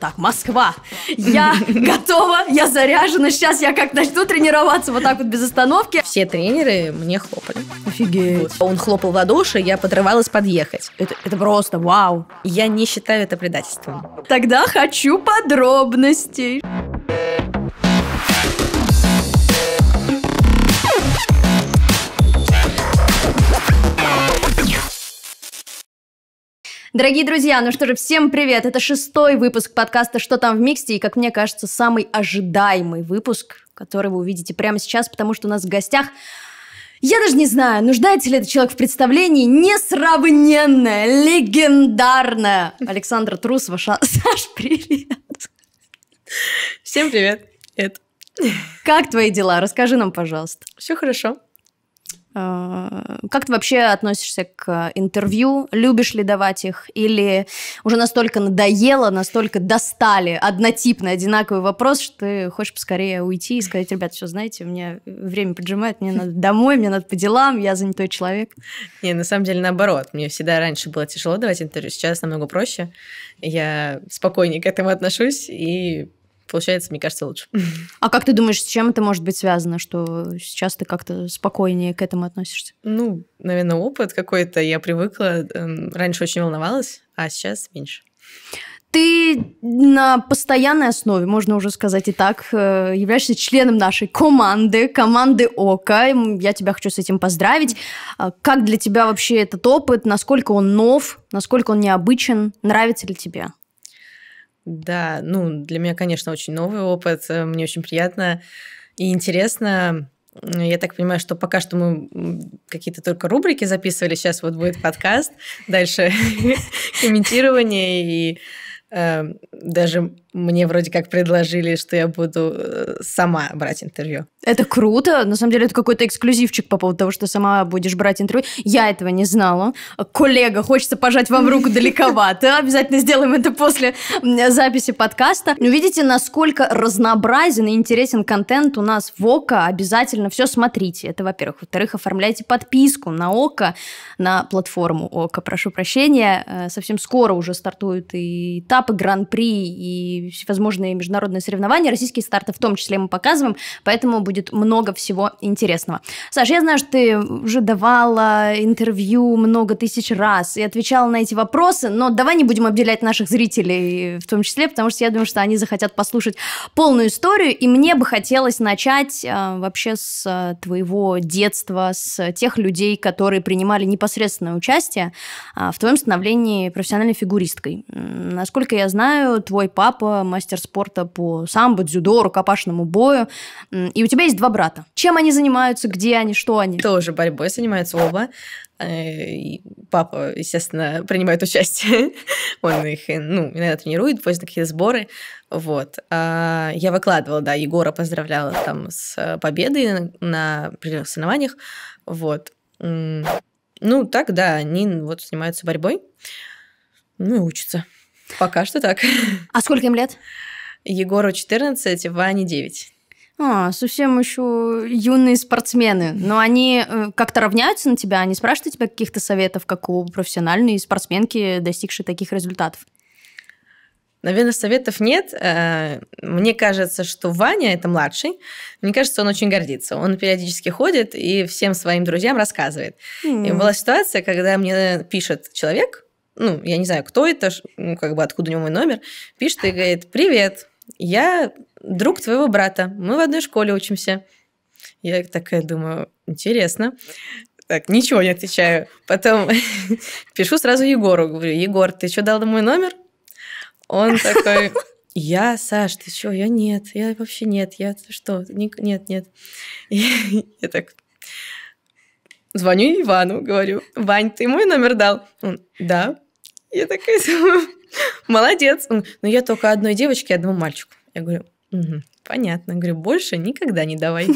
Так, Москва. Я готова, я заряжена. Сейчас я как начну тренироваться вот так вот без остановки. Все тренеры мне хлопали. Офигеть. Он хлопал в ладоши, я подрывалась подъехать. Это, это просто вау. Я не считаю это предательством. Тогда хочу подробностей. Дорогие друзья, ну что же, всем привет! Это шестой выпуск подкаста «Что там в миксте?» и, как мне кажется, самый ожидаемый выпуск, который вы увидите прямо сейчас, потому что у нас в гостях я даже не знаю, нуждается ли этот человек в представлении несравненная, легендарная Александра Трусова. Ша... Саш, привет! Всем привет! Это... Как твои дела? Расскажи нам, пожалуйста. Все хорошо. А, как ты вообще относишься к интервью? Любишь ли давать их? Или уже настолько надоело, настолько достали однотипный, одинаковый вопрос, что ты хочешь поскорее уйти и сказать, ребят, все, знаете, у меня время поджимает, мне надо домой, мне надо по делам, я занятой человек. Не, на самом деле наоборот. Мне всегда раньше было тяжело давать интервью, сейчас намного проще. Я спокойнее к этому отношусь и получается, мне кажется, лучше. А как ты думаешь, с чем это может быть связано, что сейчас ты как-то спокойнее к этому относишься? Ну, наверное, опыт какой-то. Я привыкла. Эм, раньше очень волновалась, а сейчас меньше. Ты на постоянной основе, можно уже сказать и так, э, являешься членом нашей команды, команды ОКО. Я тебя хочу с этим поздравить. А как для тебя вообще этот опыт? Насколько он нов? Насколько он необычен? Нравится ли тебе? Да, ну, для меня, конечно, очень новый опыт. Э, мне очень приятно и интересно. Я так понимаю, что пока что мы какие-то только рубрики записывали, сейчас вот будет подкаст, дальше комментирование и даже мне вроде как предложили, что я буду э, сама брать интервью. Это круто. На самом деле, это какой-то эксклюзивчик по поводу того, что сама будешь брать интервью. Я этого не знала. Коллега, хочется пожать вам руку далековато. Обязательно сделаем это после записи подкаста. Увидите, насколько разнообразен и интересен контент у нас в ОКО. Обязательно все смотрите. Это, во-первых. Во-вторых, оформляйте подписку на ОКО, на платформу ОКО. Прошу прощения. Э, совсем скоро уже стартует и там этапы, гран-при и всевозможные международные соревнования. Российские старты в том числе мы показываем, поэтому будет много всего интересного. Саша, я знаю, что ты уже давала интервью много тысяч раз и отвечала на эти вопросы, но давай не будем обделять наших зрителей в том числе, потому что я думаю, что они захотят послушать полную историю, и мне бы хотелось начать э, вообще с твоего детства, с тех людей, которые принимали непосредственное участие э, в твоем становлении профессиональной фигуристкой. Насколько насколько я знаю, твой папа мастер спорта по самбо, дзюдо, рукопашному бою, и у тебя есть два брата. Чем они занимаются, где они, что они? Тоже борьбой занимаются оба. Э, и папа, естественно, принимает участие. Он их, ну, иногда тренирует, возит какие-то сборы. Вот. А я выкладывала, да, Егора поздравляла там с победой на определенных соревнованиях. Вот. Ну, так, да, они вот занимаются борьбой. Ну и учатся. Пока что так. А сколько им лет? Егору 14, Ване 9. А, совсем еще юные спортсмены. Но они э, как-то равняются на тебя? Они спрашивают тебя каких-то советов, как у профессиональной спортсменки, достигшей таких результатов? Наверное, советов нет. Э, мне кажется, что Ваня, это младший, мне кажется, он очень гордится. Он периодически ходит и всем своим друзьям рассказывает. Mm. И была ситуация, когда мне пишет человек, ну, я не знаю, кто это, ну, как бы откуда у него мой номер, пишет и говорит, привет, я друг твоего брата, мы в одной школе учимся. Я такая думаю, интересно. Так, ничего не отвечаю. Потом пишу сразу Егору, говорю, Егор, ты что, дал мой номер? Он такой, я, Саш, ты что? Я нет, я вообще нет, я что? Нет, нет. Я так, звоню Ивану, говорю, Вань, ты мой номер дал? Он, да. Я такая молодец. Но ну, я только одной девочке, одному мальчику. Я говорю, угу, понятно. Я говорю, больше никогда не давай.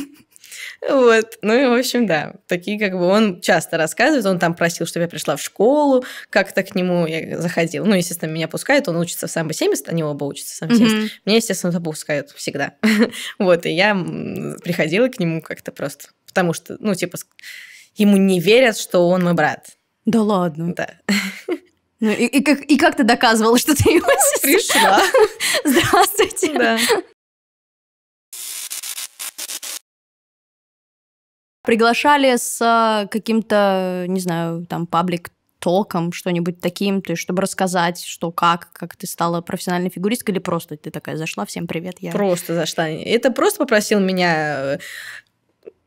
Вот. Ну и, в общем, да, такие как бы он часто рассказывает, он там просил, чтобы я пришла в школу, как-то к нему я заходила. Ну, естественно, меня пускают, он учится в самбо 70, они оба учатся в самбо 70. Mm-hmm. Меня, естественно, пускают всегда. вот, и я приходила к нему как-то просто, потому что, ну, типа, ему не верят, что он мой брат. Да ладно? Да. Ну и, и, как, и как ты доказывала, что ты его сестра? Пришла. Здравствуйте. Да. Приглашали с а, каким-то, не знаю, там, паблик толком, что-нибудь таким, то есть, чтобы рассказать, что как, как ты стала профессиональной фигуристкой, или просто ты такая зашла, всем привет, я... Просто зашла. Это просто попросил меня э,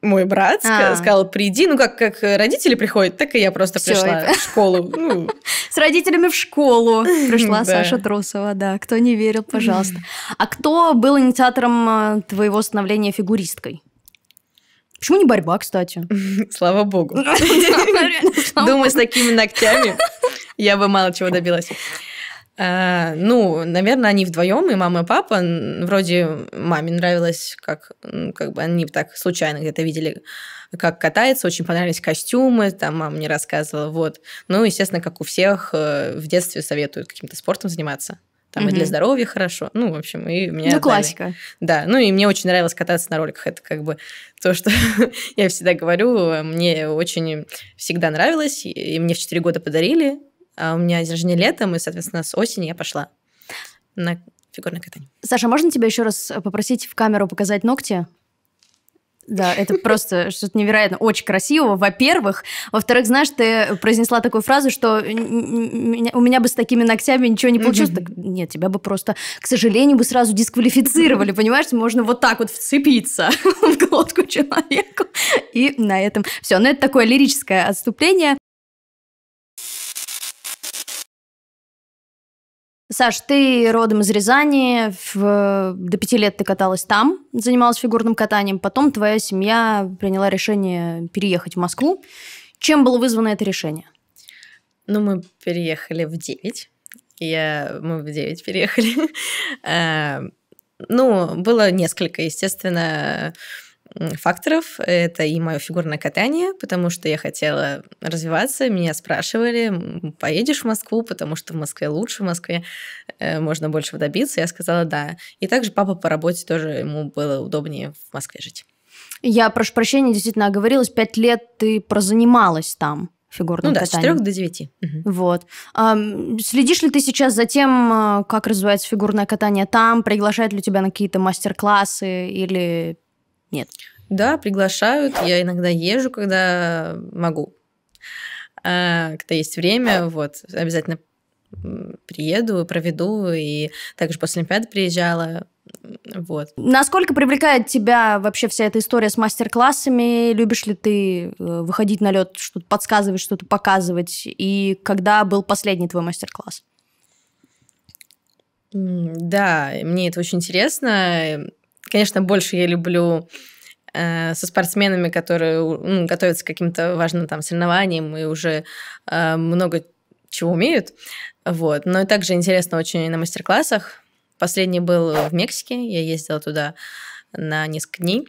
мой брат, А. сказал, приди. Ну, как, как родители приходят, так и я просто Всё, пришла это- в школу. Ну, С родителями в школу пришла Да. Саша Трусова, да. Кто не верил, пожалуйста. А кто был инициатором а, твоего становления фигуристкой? Почему не борьба, кстати? слава богу. Думаю, с такими ногтями я бы мало чего добилась. А, ну, наверное, они вдвоем, и мама, и папа. Вроде маме нравилось, как, как бы они так случайно где-то видели, как катается, очень понравились костюмы, там мама мне рассказывала, вот. Ну, естественно, как у всех, э, в детстве советуют каким-то спортом заниматься. Там и для здоровья хорошо. Ну, в общем, и меня Ну, отдали. классика. Да, ну и мне очень нравилось кататься на роликах. Это как бы то, что я всегда говорю, мне очень всегда нравилось. И мне в 4 года подарили, у меня день рождения летом, и, соответственно, с осени я пошла на фигурное катание. Саша, можно тебя еще раз попросить в камеру показать ногти? Да, это просто что-то невероятно, очень красиво, во-первых. Во-вторых, знаешь, ты произнесла такую фразу, что у меня бы с такими ногтями ничего не получилось. Мгм. Так, нет, тебя бы просто, к сожалению, бы сразу дисквалифицировали, понимаешь? Можно вот так вот вцепиться в глотку человеку. И на этом все. Но это такое лирическое отступление. Саш, ты родом из Рязани, в- до пяти лет ты каталась там, занималась фигурным катанием, потом твоя семья приняла решение переехать в Москву. Чем было вызвано это решение? Ну, мы переехали в 9. Я, мы в 9 переехали. А, Ну, было несколько, естественно, факторов. Это и мое фигурное катание, потому что я хотела развиваться. Меня спрашивали, поедешь в Москву, потому что в Москве лучше, в Москве э, можно большего добиться. Я сказала да. И также папа по работе тоже, ему было удобнее в Москве жить. Я, прошу прощения, действительно оговорилась, пять лет ты прозанималась там фигурным Ну да, с катанием. 4 до 9. Вот. Ам, следишь ли ты сейчас за тем, а, как развивается фигурное катание там? Приглашают ли тебя на какие-то мастер-классы или нет? Да, приглашают. Я иногда езжу, когда могу. А, когда есть время, вот, обязательно приеду, проведу. И также после Олимпиады приезжала. Вот. Насколько привлекает тебя вообще вся эта история с мастер-классами? Любишь ли ты э, выходить на лед, что-то подсказывать, что-то показывать? И когда был последний твой мастер-класс? Да, мне это очень интересно. Конечно, больше я люблю э, со спортсменами, которые ну, готовятся к каким-то важным там соревнованиям и уже э, много чего умеют. Вот. Но и также интересно очень на мастер-классах. Последний был в Мексике. Я ездила туда на несколько дней.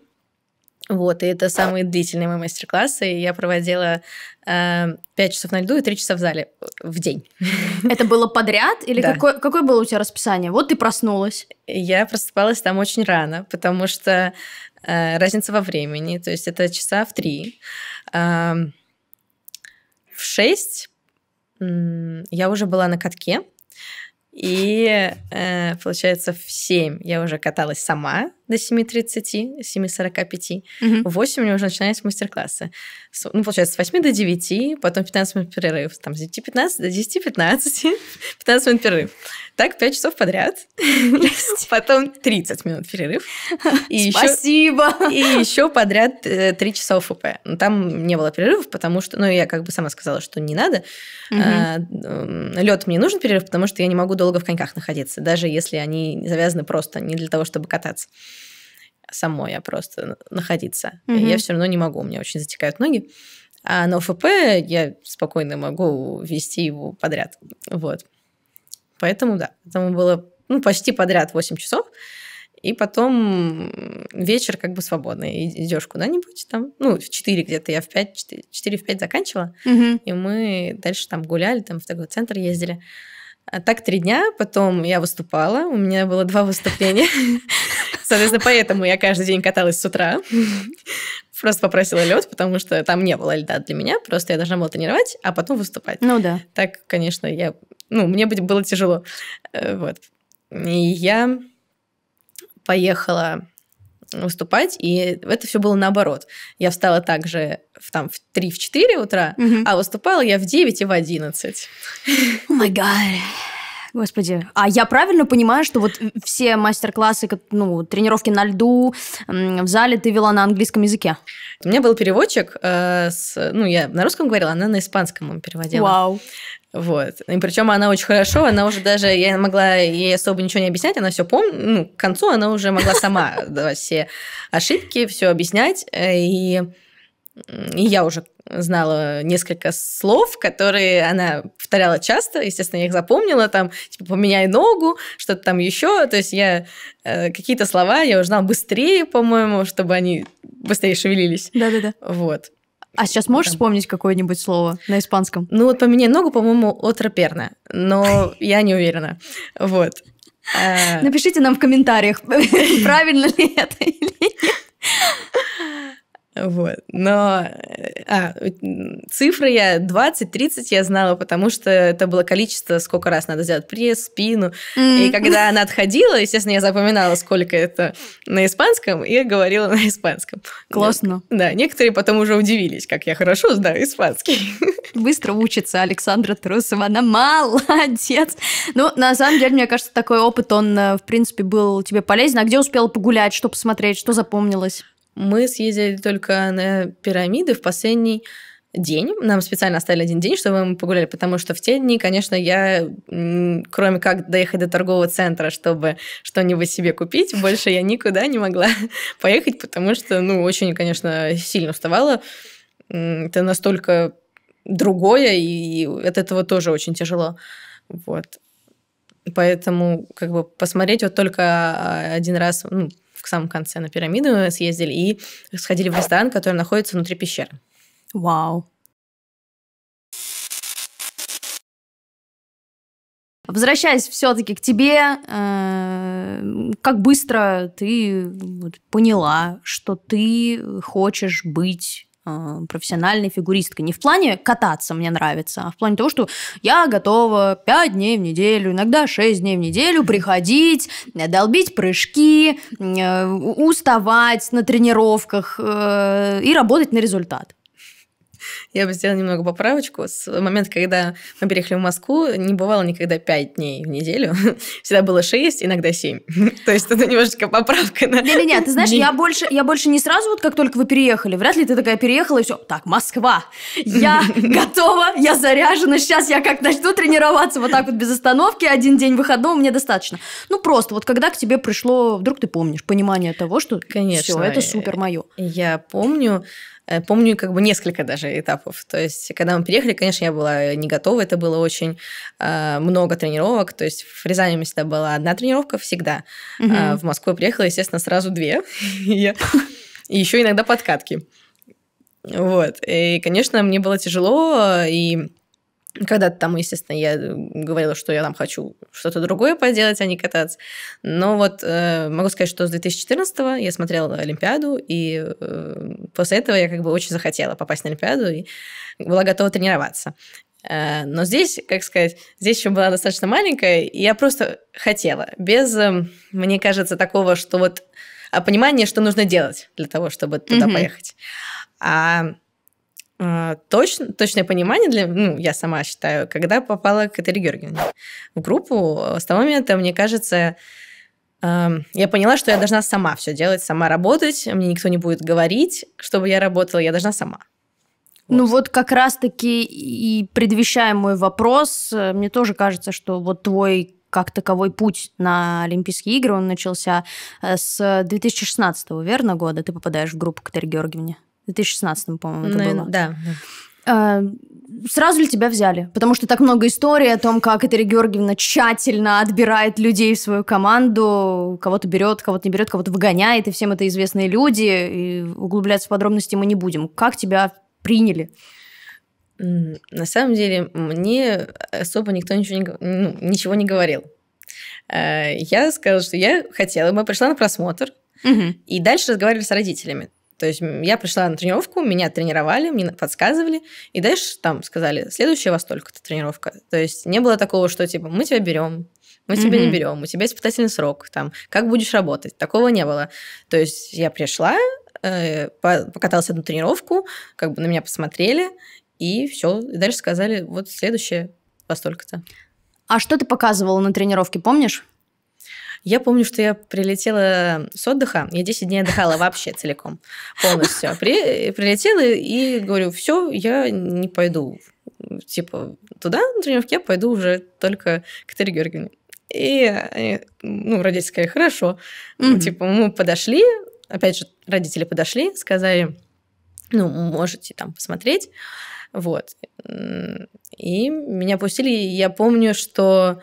Вот, и это самые длительные мои мастер-классы. Я проводила 5 часов на льду и 3 часа в зале в день. Это было подряд? Или Да. какое, какое было у тебя расписание? Вот ты проснулась. Я просыпалась там очень рано, потому что э, разница во времени, то есть это часа в три. Ам, в шесть м, я уже была на катке, и, э, получается, в 7 я уже каталась сама до 7.30, 7.45. Мгм. В 8 у меня уже начинались мастер-классы. Ну, получается, с 8 до 9, потом 15 минут перерыв. Там с 9.15 до 10.15, 15 минут перерыв. Так 5 часов подряд. Потом 30 минут перерыв. И еще, Спасибо. и еще подряд 3 часа ОФП. Ну, там не было перерывов, потому что, ну, я как бы сама сказала, что не надо. Мгм. Лед мне нужен перерыв, потому что я не могу долго в коньках находиться, даже если они завязаны просто не для того, чтобы кататься самой, а просто находиться. Мгм. Я все равно не могу, у меня очень затекают ноги. А на ОФП я спокойно могу вести его подряд. Вот. Поэтому да, поэтому было ну, почти подряд 8 часов. И потом вечер как бы свободный. Идешь куда-нибудь там, ну, в 4 где-то, я в 5, 4, 4 в 5 заканчивала. Мгм. И мы дальше там гуляли, там в такой центр ездили. А так три дня, потом я выступала, у меня было два выступления. Соответственно, поэтому я каждый день каталась с утра. просто попросила лед, потому что там не было льда для меня, просто я должна была тренировать, а потом выступать. Ну да. Так, конечно, я, ну, мне было тяжело. Э, вот. И я поехала выступать, и это все было наоборот. Я встала также в, там, в 3-4 утра, mm-hmm. а выступала я в 9 и в 11. О май гад. Господи, а я правильно понимаю, что вот все мастер-классы, ну, тренировки на льду в зале ты вела на английском языке? У меня был переводчик, э, с, ну, я на русском говорила, она на испанском переводила. Вау. Вот. И причем она очень хорошо, она уже даже, я могла ей особо ничего не объяснять, она все помнит, ну, к концу она уже могла сама давать все ошибки, все объяснять, э, и, и я уже знала несколько слов, которые она повторяла часто, естественно, я их запомнила, там, типа, поменяй ногу, что-то там еще, то есть я э, какие-то слова я уже знала быстрее, по-моему, чтобы они быстрее шевелились. Да-да-да. Вот. А сейчас можешь Там. вспомнить какое-нибудь слово на испанском? Ну вот поменяй ногу, по-моему, отроперна, но я не уверена. Вот. А. Напишите нам в комментариях, правильно ли это или нет. Вот. Но а, цифры я 20-30 я знала, потому что это было количество, сколько раз надо сделать пресс, спину. Mm. И когда она отходила, естественно, я запоминала, сколько это на испанском, и говорила на испанском. Классно. Да, некоторые потом уже удивились, как я хорошо знаю испанский. Быстро учится Александра Трусова, она молодец. Ну, на самом деле, мне кажется, такой опыт, он, э, в принципе, был тебе полезен. А где успела погулять, что посмотреть, что запомнилось? Мы съездили только на пирамиды в последний день. Нам специально оставили один день, чтобы мы погуляли, потому что в те дни, конечно, я, кроме как доехать до торгового центра, чтобы что-нибудь себе купить, больше я никуда не могла поехать, потому что, ну, очень, конечно, сильно уставала. Это настолько другое, и от этого тоже очень тяжело. Вот. Поэтому как бы посмотреть вот только а, один раз, ну, в самом конце на пирамиду съездили и сходили в ресторан, который находится внутри пещеры. Вау. Возвращаясь все-таки к тебе, э, как быстро ты поняла, что ты хочешь быть профессиональной фигуристкой. Не в плане кататься мне нравится, а в плане того, что я готова 5 дней в неделю, иногда 6 дней в неделю приходить, долбить прыжки, э, уставать на тренировках э, и работать на результат. Я бы сделала немного поправочку. С момента, когда мы переехали в Москву, не бывало никогда 5 дней в неделю. Всегда было 6, иногда 7. То есть это немножечко поправка на... Не-не-не, ты знаешь, я больше, я больше не сразу, вот как только вы переехали, вряд ли ты такая переехала и все, так, Москва, я готова, я заряжена, сейчас я как начну тренироваться вот так вот без остановки, один день выходного мне достаточно. Ну просто, вот когда к тебе пришло, вдруг ты помнишь, понимание того, что Конечно, все, это супер мое. Я помню, помню как бы несколько даже этапов. То есть, когда мы приехали, конечно, я была не готова, это было очень э, много тренировок. То есть, в Рязани у меня всегда была одна тренировка, всегда. Угу. А в Москву приехала, естественно, сразу две. И еще иногда подкатки. Вот. И, конечно, мне было тяжело, и когда-то там, естественно, я говорила, что я там хочу что-то другое поделать, а не кататься. Но вот э, могу сказать, что с 2014 я смотрела Олимпиаду, и э, после этого я как бы очень захотела попасть на Олимпиаду и была готова тренироваться. Э, но здесь, как сказать, здесь еще была достаточно маленькая, и я просто хотела, без, э, мне кажется, такого, что вот а понимания, что нужно делать для того, чтобы туда mm-hmm. поехать. А, точно, точное понимание для, ну, я сама считаю, когда попала к Этери Георгиевне в группу, с того момента, мне кажется, я поняла, что я должна сама все делать, сама работать, мне никто не будет говорить, чтобы я работала, я должна сама. Вот. Ну вот как раз-таки и предвещая мой вопрос, мне тоже кажется, что вот твой как таковой путь на Олимпийские игры, он начался э, с 2016 верно, года, ты попадаешь в группу Катери Георгиевне? В 2016, по-моему, это Наверное, было. Да. А, сразу ли тебя взяли? Потому что так много историй о том, как Этери Георгиевна тщательно отбирает людей в свою команду, кого-то берет, кого-то не берет, кого-то выгоняет, и всем это известные люди, и углубляться в подробности мы не будем. Как тебя приняли? На самом деле, мне особо никто ничего не, ну, ничего не говорил. Э, я сказала, что я хотела, мы пришла на просмотр, угу. и дальше разговаривали с родителями. То есть я пришла на тренировку, меня тренировали, мне подсказывали, и дальше там сказали, следующая вас только-то тренировка. То есть не было такого, что типа мы тебя берем, мы тебя не берем, у тебя испытательный срок, там, как будешь работать. Такого не было. То есть я пришла, э, покаталась одну тренировку, как бы на меня посмотрели, и все. И дальше сказали, вот следующее во столько-то. А что ты показывала на тренировке, помнишь? Я помню, что я прилетела с отдыха, я 10 дней отдыхала вообще целиком, полностью. При, прилетела и говорю, все, я не пойду типа туда на тренировке, я пойду уже только к Таре Георгиевне. И они, ну, родители сказали, хорошо. Mm-hmm. Типа мы подошли, опять же, родители подошли, сказали, ну, можете там посмотреть. Вот. И меня пустили. Я помню, что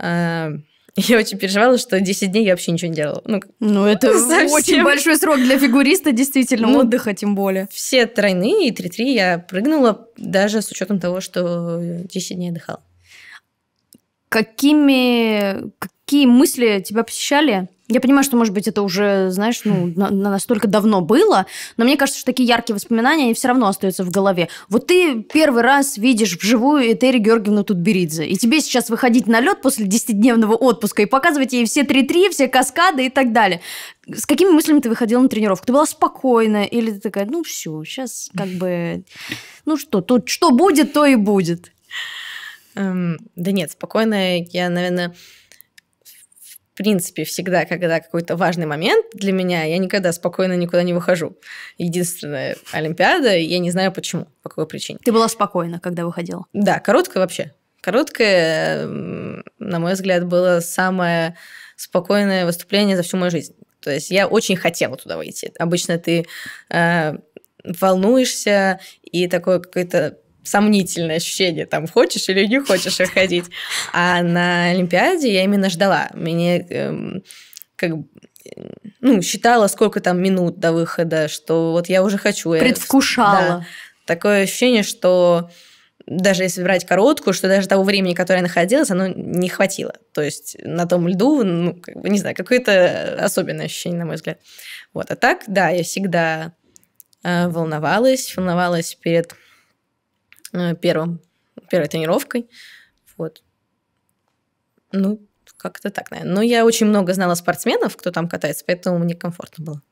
э, я очень переживала, что 10 дней я вообще ничего не делала. Ну, ну это совсем. очень большой срок для фигуриста, действительно, ну, отдыха тем более. Все тройные и 3-3 я прыгнула, даже с учетом того, что 10 дней отдыхала. Какими, какие мысли тебя посещали я понимаю, что, может быть, это уже, знаешь, ну, на, на настолько давно было, но мне кажется, что такие яркие воспоминания, они все равно остаются в голове. Вот ты первый раз видишь вживую Этери Георгиевну Тутберидзе, и тебе сейчас выходить на лед после 10-дневного отпуска и показывать ей все 3-3, все каскады и так далее. С какими мыслями ты выходила на тренировку? Ты была спокойна или ты такая, ну все, сейчас как бы, ну что, тут что будет, то и будет? Эм, да нет, спокойная я, наверное, принципе, всегда, когда какой-то важный момент для меня, я никогда спокойно никуда не выхожу. Единственная Олимпиада, и я не знаю почему, по какой причине. Ты была спокойна, когда выходила? Да, короткая вообще. Короткое, на мой взгляд, было самое спокойное выступление за всю мою жизнь. То есть я очень хотела туда выйти. Обычно ты э, волнуешься, и такое какое-то сомнительное ощущение, там, хочешь или не хочешь выходить. А на Олимпиаде я именно ждала. Мне эм, как ну, считала, сколько там минут до выхода, что вот я уже хочу. Предвкушала. Да. Такое ощущение, что даже если брать короткую, что даже того времени, которое я находилась, оно не хватило. То есть на том льду, ну, как бы, не знаю, какое-то особенное ощущение, на мой взгляд. Вот. А так, да, я всегда э, волновалась, волновалась перед первым, первой тренировкой. Вот. Ну, как-то так, наверное. Но я очень много знала спортсменов, кто там катается, поэтому мне комфортно было.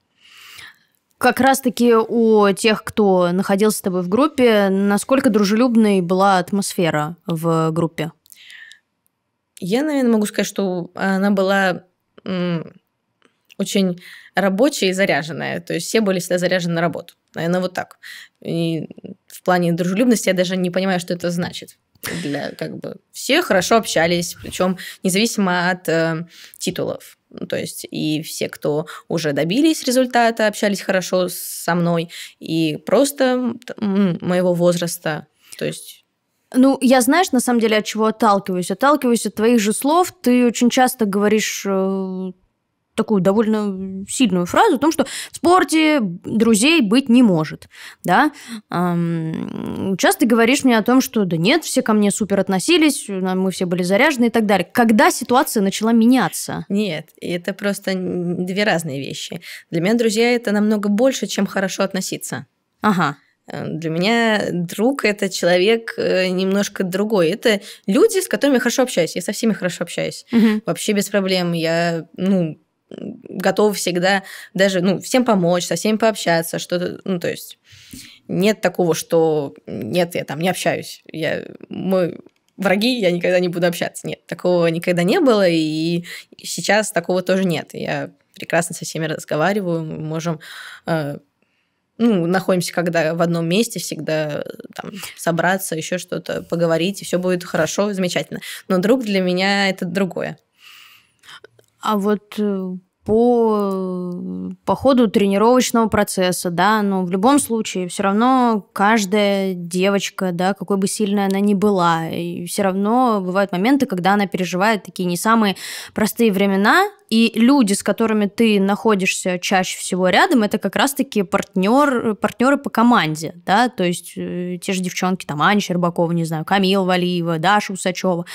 Как раз-таки у тех, кто находился с тобой в группе, насколько дружелюбной была атмосфера в группе? Я, наверное, могу сказать, что она была очень рабочая и заряженная. То есть все были всегда заряжены на работу. Наверное, вот так. И плане дружелюбности я даже не понимаю, что это значит. Для как бы все хорошо общались, причем независимо от э, титулов. Ну, то есть и все, кто уже добились результата, общались хорошо со мной, и просто моего возраста. То есть ну, я, знаешь, на самом деле, от чего отталкиваюсь? Отталкиваюсь от твоих же слов. Ты очень часто говоришь э, такую довольно сильную фразу о том, что в спорте друзей быть не может. Да? Часто говоришь мне о том, что да нет, все ко мне супер относились, мы все были заряжены и так далее. Когда ситуация начала меняться? Нет, это просто две разные вещи. Для меня друзья это намного больше, чем хорошо относиться. Ага. Э, для меня друг это человек э, немножко другой. Это люди, с которыми я хорошо общаюсь. Я со всеми хорошо общаюсь. Угу. Вообще без проблем. Я, ну, готов всегда даже, ну, всем помочь, со всеми пообщаться, что-то, ну, то есть нет такого, что нет, я там не общаюсь, я, мы враги, я никогда не буду общаться. Нет, такого никогда не было, и сейчас такого тоже нет. Я прекрасно со всеми разговариваю, мы можем э, ну, находимся когда в одном месте, всегда там собраться, еще что-то поговорить, и все будет хорошо, замечательно. Но друг для меня это другое. А вот э, по, по ходу тренировочного процесса, да, но в любом случае все равно каждая девочка, да, какой бы сильной она ни была, и все равно бывают моменты, когда она переживает такие не самые простые времена, и люди, с которыми ты находишься чаще всего рядом, это как раз-таки партнер, партнеры по команде, да, то есть э, те же девчонки, там, Аня Щербакова, не знаю, Камила Валиева, Даша Усачева,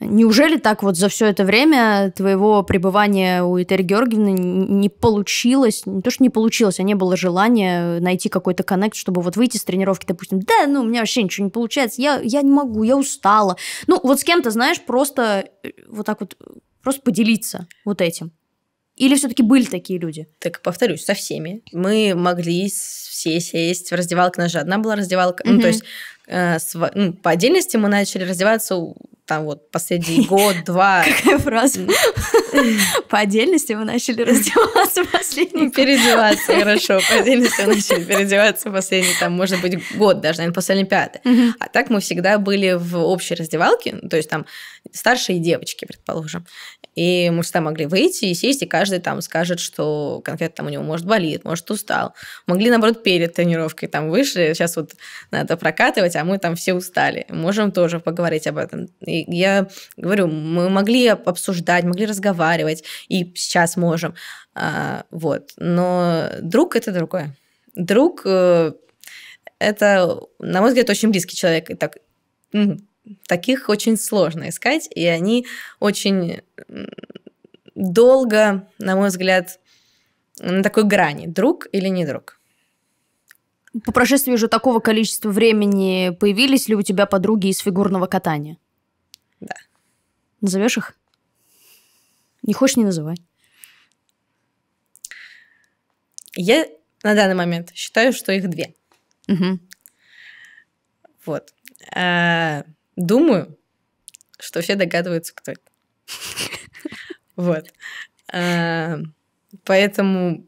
Неужели так вот за все это время твоего пребывания у Этери Георгиевны не получилось, не то, что не получилось, а не было желания найти какой-то коннект, чтобы вот выйти с тренировки, допустим, да, ну, у меня вообще ничего не получается, я, я не могу, я устала. Ну, вот с кем-то, знаешь, просто э, вот так вот, просто поделиться вот этим. Или все-таки были такие люди? Так, повторюсь, со всеми. Мы могли все сесть в раздевалке. У нас же одна была раздевалка. Mm-hmm. Ну, то есть э, св... ну, по отдельности мы начали раздеваться там вот последний год-два. Какая фраза? По отдельности мы начали раздеваться последний Переодеваться, хорошо. По отдельности мы начали переодеваться последний, там, может быть, год даже, наверное, после Олимпиады. А так мы всегда были в общей раздевалке, то есть там старшие девочки, предположим. И мы всегда могли выйти и сесть, и каждый там скажет, что конкретно там у него может болит, может устал. Могли, наоборот, перед тренировкой там вышли, сейчас вот надо прокатывать, а мы там все устали. Можем тоже поговорить об этом. И я говорю, мы могли обсуждать, могли разговаривать, и сейчас можем. А, вот. Но друг – это другое. Друг э, – это, на мой взгляд, очень близкий человек. И так, таких очень сложно искать, и они очень долго, на мой взгляд, на такой грани, друг или не друг. По прошествии уже такого количества времени появились ли у тебя подруги из фигурного катания? Да. Назовешь их? Не хочешь, не называй. Я на данный момент считаю, что их две. Угу. Вот. А, думаю, что все догадываются, кто это. Вот. А, поэтому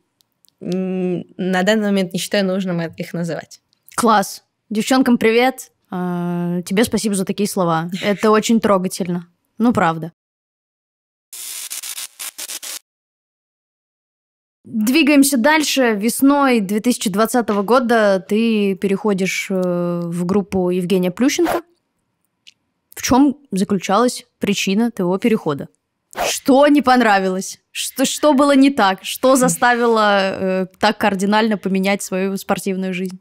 на данный момент не считаю нужным их называть. Класс. Девчонкам привет. А, тебе спасибо за такие слова. Это очень трогательно. Ну, правда. Двигаемся дальше. Весной 2020 года ты переходишь э, в группу Евгения Плющенко. В чем заключалась причина твоего перехода? Что не понравилось? Что, что было не так? Что заставило э, так кардинально поменять свою спортивную жизнь?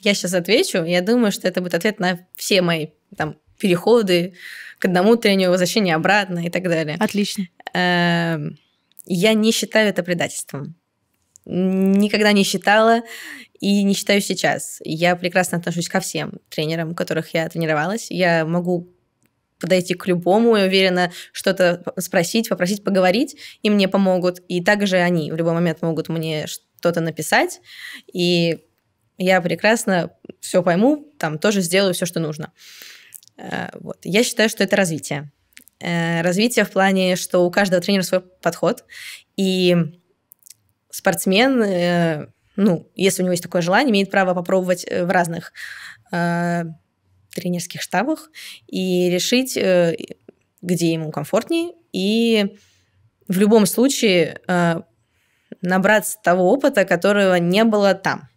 Я сейчас отвечу. Я думаю, что это будет ответ на все мои там, переходы к одному тренеру, возвращение обратно и так далее. Отлично. Эм, я не считаю это предательством. Никогда не считала и не считаю сейчас. Я прекрасно отношусь ко всем тренерам, которых я тренировалась. Я могу подойти к любому, я уверена, что-то спросить, попросить поговорить, и мне помогут. И также они в любой момент могут мне что-то написать, и я прекрасно все пойму, там тоже сделаю все, что нужно. Э, вот. Я считаю, что это развитие. Э, развитие в плане, что у каждого тренера свой подход, и спортсмен, э, ну, если у него есть такое желание, имеет право попробовать в разных тренерских штабах и решить, где ему комфортнее, и в любом случае набраться того опыта, которого не было там,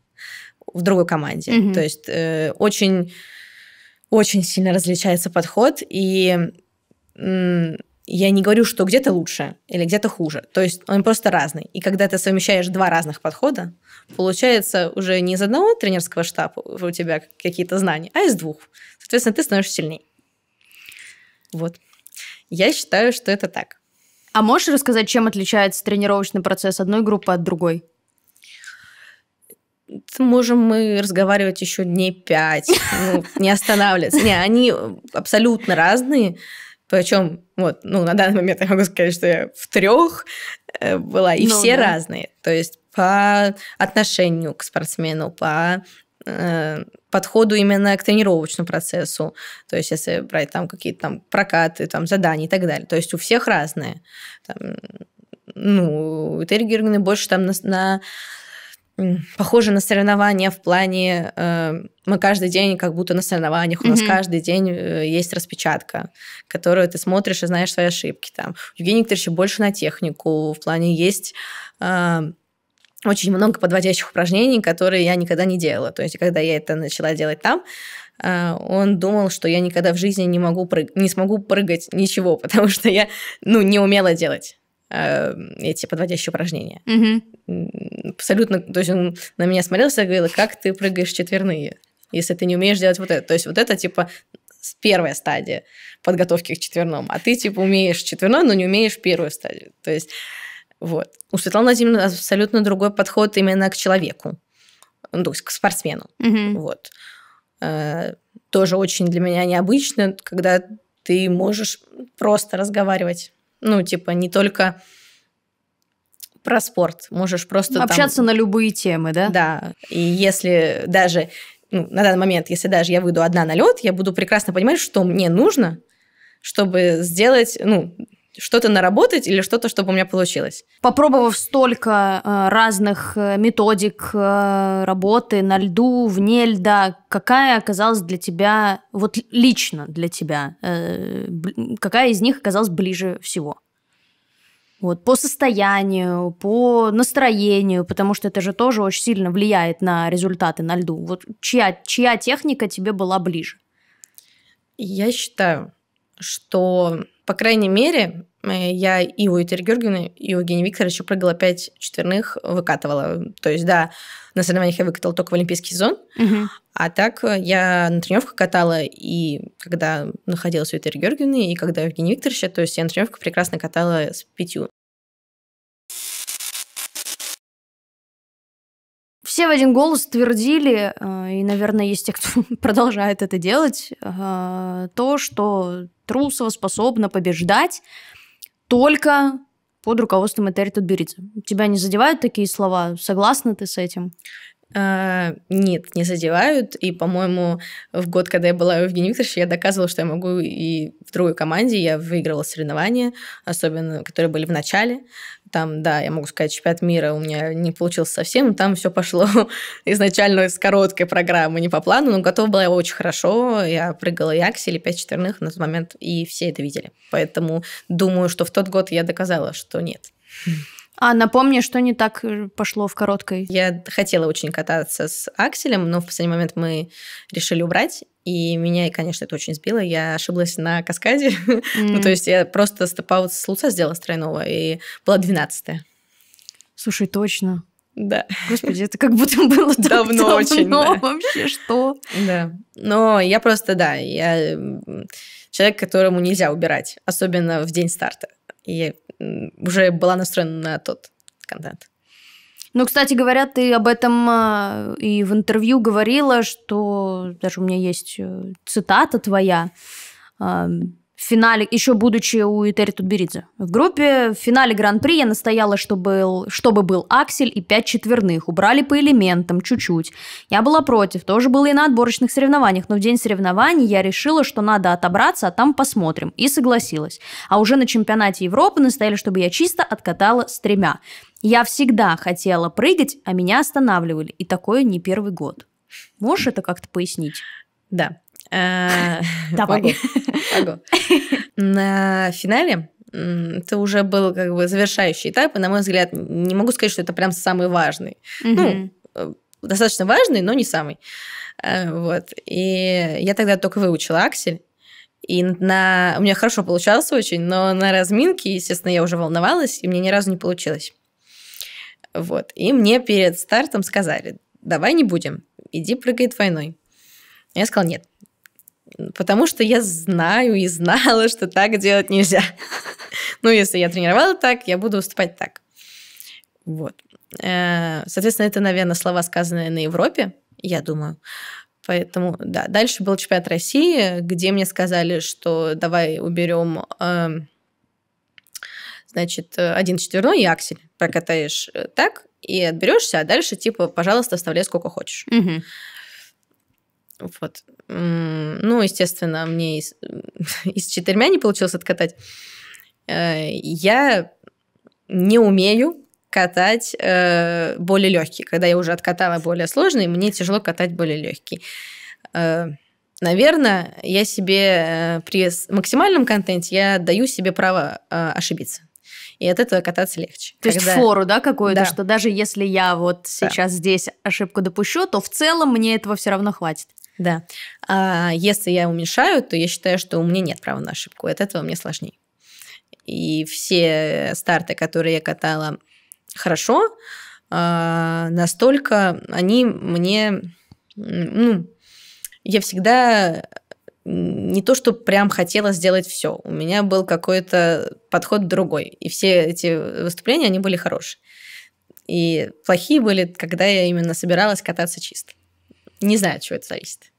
в другой команде. Mm-hmm. То есть очень очень сильно различается подход, и я не говорю, что где-то лучше или где-то хуже. То есть он просто разный. И когда ты совмещаешь два разных подхода, получается уже не из одного тренерского штаба у тебя какие-то знания, а из двух. Соответственно, ты становишься сильнее. Вот. Я считаю, что это так. А можешь рассказать, чем отличается тренировочный процесс одной группы от другой? Можем мы разговаривать еще дней пять, ну, не останавливаться. Не, они абсолютно разные. Причем, вот, ну, на данный момент я могу сказать, что я в трех э, была, и ну, все да. разные. То есть по отношению к спортсмену, по э, подходу именно к тренировочному процессу. То есть, если брать там какие-то там прокаты, там задания и так далее. То есть у всех разные. Там, ну, у Терри больше там на, на похоже на соревнования в плане э, мы каждый день как будто на соревнованиях у mm-hmm. нас каждый день э, есть распечатка, которую ты смотришь и знаешь свои ошибки там. У Евгения Викторовича больше на технику в плане есть э, очень много подводящих упражнений, которые я никогда не делала. То есть когда я это начала делать там, э, он думал, что я никогда в жизни не могу прыг... не смогу прыгать ничего, потому что я ну не умела делать. Э, эти подводящие упражнения. Угу. Абсолютно, то есть он на меня смотрелся и говорил, как ты прыгаешь четверные, если ты не умеешь делать вот это. То есть вот это типа с первой стадии подготовки к четверному, а ты типа умеешь четверной, но не умеешь первую стадию. То есть вот. У Светланы Владимировны абсолютно другой подход именно к человеку, ну, то есть к спортсмену. Мгм. Вот. Э, Тоже очень для меня необычно, когда ты можешь просто разговаривать. Ну, типа, не только про спорт. Можешь просто там- Общаться на любые темы, да? Да. И если даже ну, на данный момент, если даже я выйду одна на лед, я буду прекрасно понимать, что мне нужно, чтобы сделать, ну, что-то наработать или что-то, чтобы у меня получилось. Попробовав столько э, разных э, методик э, работы на льду, вне льда, какая оказалась для тебя, вот лично для тебя, какая из них оказалась ближе всего? Вот, по состоянию, по настроению, потому что это же тоже очень сильно влияет на результаты на льду. Вот чья, чья техника тебе была ближе? Я считаю, что, по крайней мере, э, я и у Этери Георгиевны, и у Евгения Викторовича прыгала 5 четверных, выкатывала. То есть, да, на соревнованиях я выкатала только в олимпийский сезон, а так э, я на тренировках катала и когда находилась у Этери Георгиевны, и когда у Евгения Викторовича, то есть я на тренировках прекрасно катала с пятью. Все в один голос твердили, э, и, наверное, есть те, кто продолжает это делать, э, то, что Трусова способна побеждать только под руководством Этери Тутберидзе. Тебя не задевают такие слова? Согласна ты с этим? А, Нет, не задевают. И, по-моему, в год, когда я была у Евгения Викторовича, я доказывала, что я могу и в другой команде. Я выигрывала соревнования, особенно которые были в начале. Там, да, я могу сказать, чемпионат мира у меня не получился совсем. Там все пошло изначально с короткой программы, не по плану, но готова была я очень хорошо. Я прыгала и аксель, и 5 четверных на тот момент, и все это видели. Поэтому думаю, что в тот год я доказала, что нет. А напомни, что не так э, пошло в короткой. Я хотела очень кататься с акселем, но в последний момент мы решили убрать. И меня, конечно, это очень сбило. Я ошиблась на каскаде. Ну, то есть я просто степ-аут с луца сделала с тройного, и была 12 Слушай, точно. Да, Господи, это как будто было так Давно очень, да. Вообще, что? да. Но я просто, да, я человек, которому нельзя убирать, особенно в день старта. И уже была настроена на тот контент. Ну, кстати говоря, ты об этом а, и в интервью говорила, что даже у меня есть э, цитата твоя. В финале, еще будучи у Этери Тутберидзе, в группе в финале Гран-при я настояла, чтобы, чтобы был аксель и пять четверных. Убрали по элементам, чуть-чуть. Я была против, тоже было и на отборочных соревнованиях, но в день соревнований я решила, что надо отобраться, а там посмотрим. И согласилась. А уже на чемпионате Европы настояли, чтобы я чисто откатала с тремя. Я всегда хотела прыгать, а меня останавливали. И такое не первый год. Можешь это как-то пояснить? Да. Э, Давай. могу. На финале это уже был как бы завершающий этап, и, на мой взгляд, не могу сказать, что это прям самый важный. Мгм. э, достаточно важный, но не самый. Э, Вот. И я тогда только выучила аксель. И на... у меня хорошо получалось очень, но на разминке, естественно, я уже волновалась, и мне ни разу не получилось. Вот. И мне перед стартом сказали, давай не будем, иди прыгай двойной. Я сказала, нет. Потому что я знаю и знала, что так делать нельзя. Ну, если я тренировала так, я буду выступать так. Вот. Э, Соответственно, это, наверное, слова, сказанные на Европе, я думаю. Поэтому, да. Дальше был чемпионат России, где мне сказали, что давай уберем, эм, значит, э, один четверной и аксель. Прокатаешь э, так и отберешься, а дальше, типа, пожалуйста, оставляй сколько хочешь. Мгм. Вот. Ну, естественно, мне из, из четырьмя не получилось откатать. Э, Я не умею катать э, более легкий. Когда я уже откатала более сложный, мне тяжело катать более легкий. Наверное, я себе э, при с- максимальном контенте я даю себе право э, ошибиться. И от этого кататься легче. То есть Когда- фору, да, какую-то, Да. что даже если я вот сейчас здесь ошибку допущу, то в целом мне этого все равно хватит. Да. А если я уменьшаю, то я считаю, что у меня нет права на ошибку. От этого мне сложнее. И все старты, которые я катала хорошо, а, настолько они мне... Ну, я всегда не то, что прям хотела сделать все. У меня был какой-то подход другой. И все эти выступления, они были хорошие. И плохие были, когда я именно собиралась кататься чисто. Не знаю, от чего это зависит.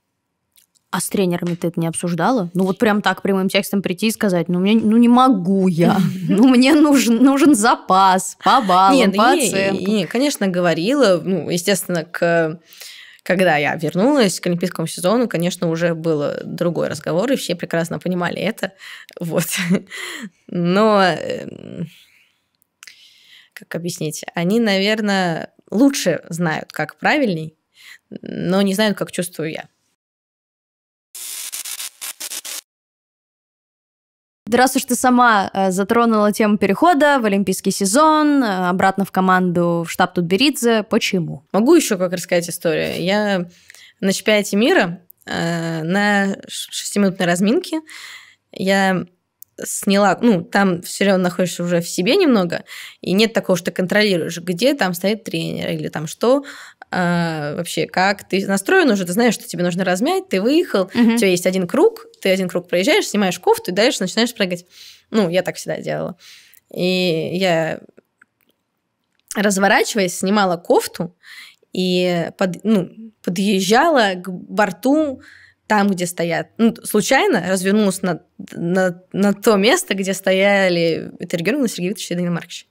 А с тренерами ты это не обсуждала? Ну вот прям так прямым текстом прийти и сказать, ну, мне, ну не могу я, ну мне нужен, нужен запас по баллам, Нет, по оценкам. Нет, конечно, говорила, ну, естественно, к когда я вернулась к Олимпийскому сезону, конечно, уже был другой разговор, и все прекрасно понимали это. Вот. Но эм, как объяснить? Они, наверное, лучше знают, как правильней, но не знают, как чувствую я. Раз уж ты сама э, затронула тему перехода в олимпийский сезон, э, обратно в команду в штаб Тутберидзе, почему? Могу еще как рассказать историю. Я на чемпионате мира э, на шестиминутной разминке я сняла, ну, там все равно находишься уже в себе немного, и нет такого, что ты контролируешь, где там стоит тренер или там что, а, вообще, как ты настроен уже, ты знаешь, что тебе нужно размять, ты выехал, угу. у тебя есть один круг, ты один круг проезжаешь, снимаешь кофту и дальше начинаешь прыгать. Ну, я так всегда делала. И я, разворачиваясь, снимала кофту и под, ну, подъезжала к борту там, где стоят. Ну, случайно развернулась на, на, на то место, где стояли Сергей Викторович и Данил Маркович.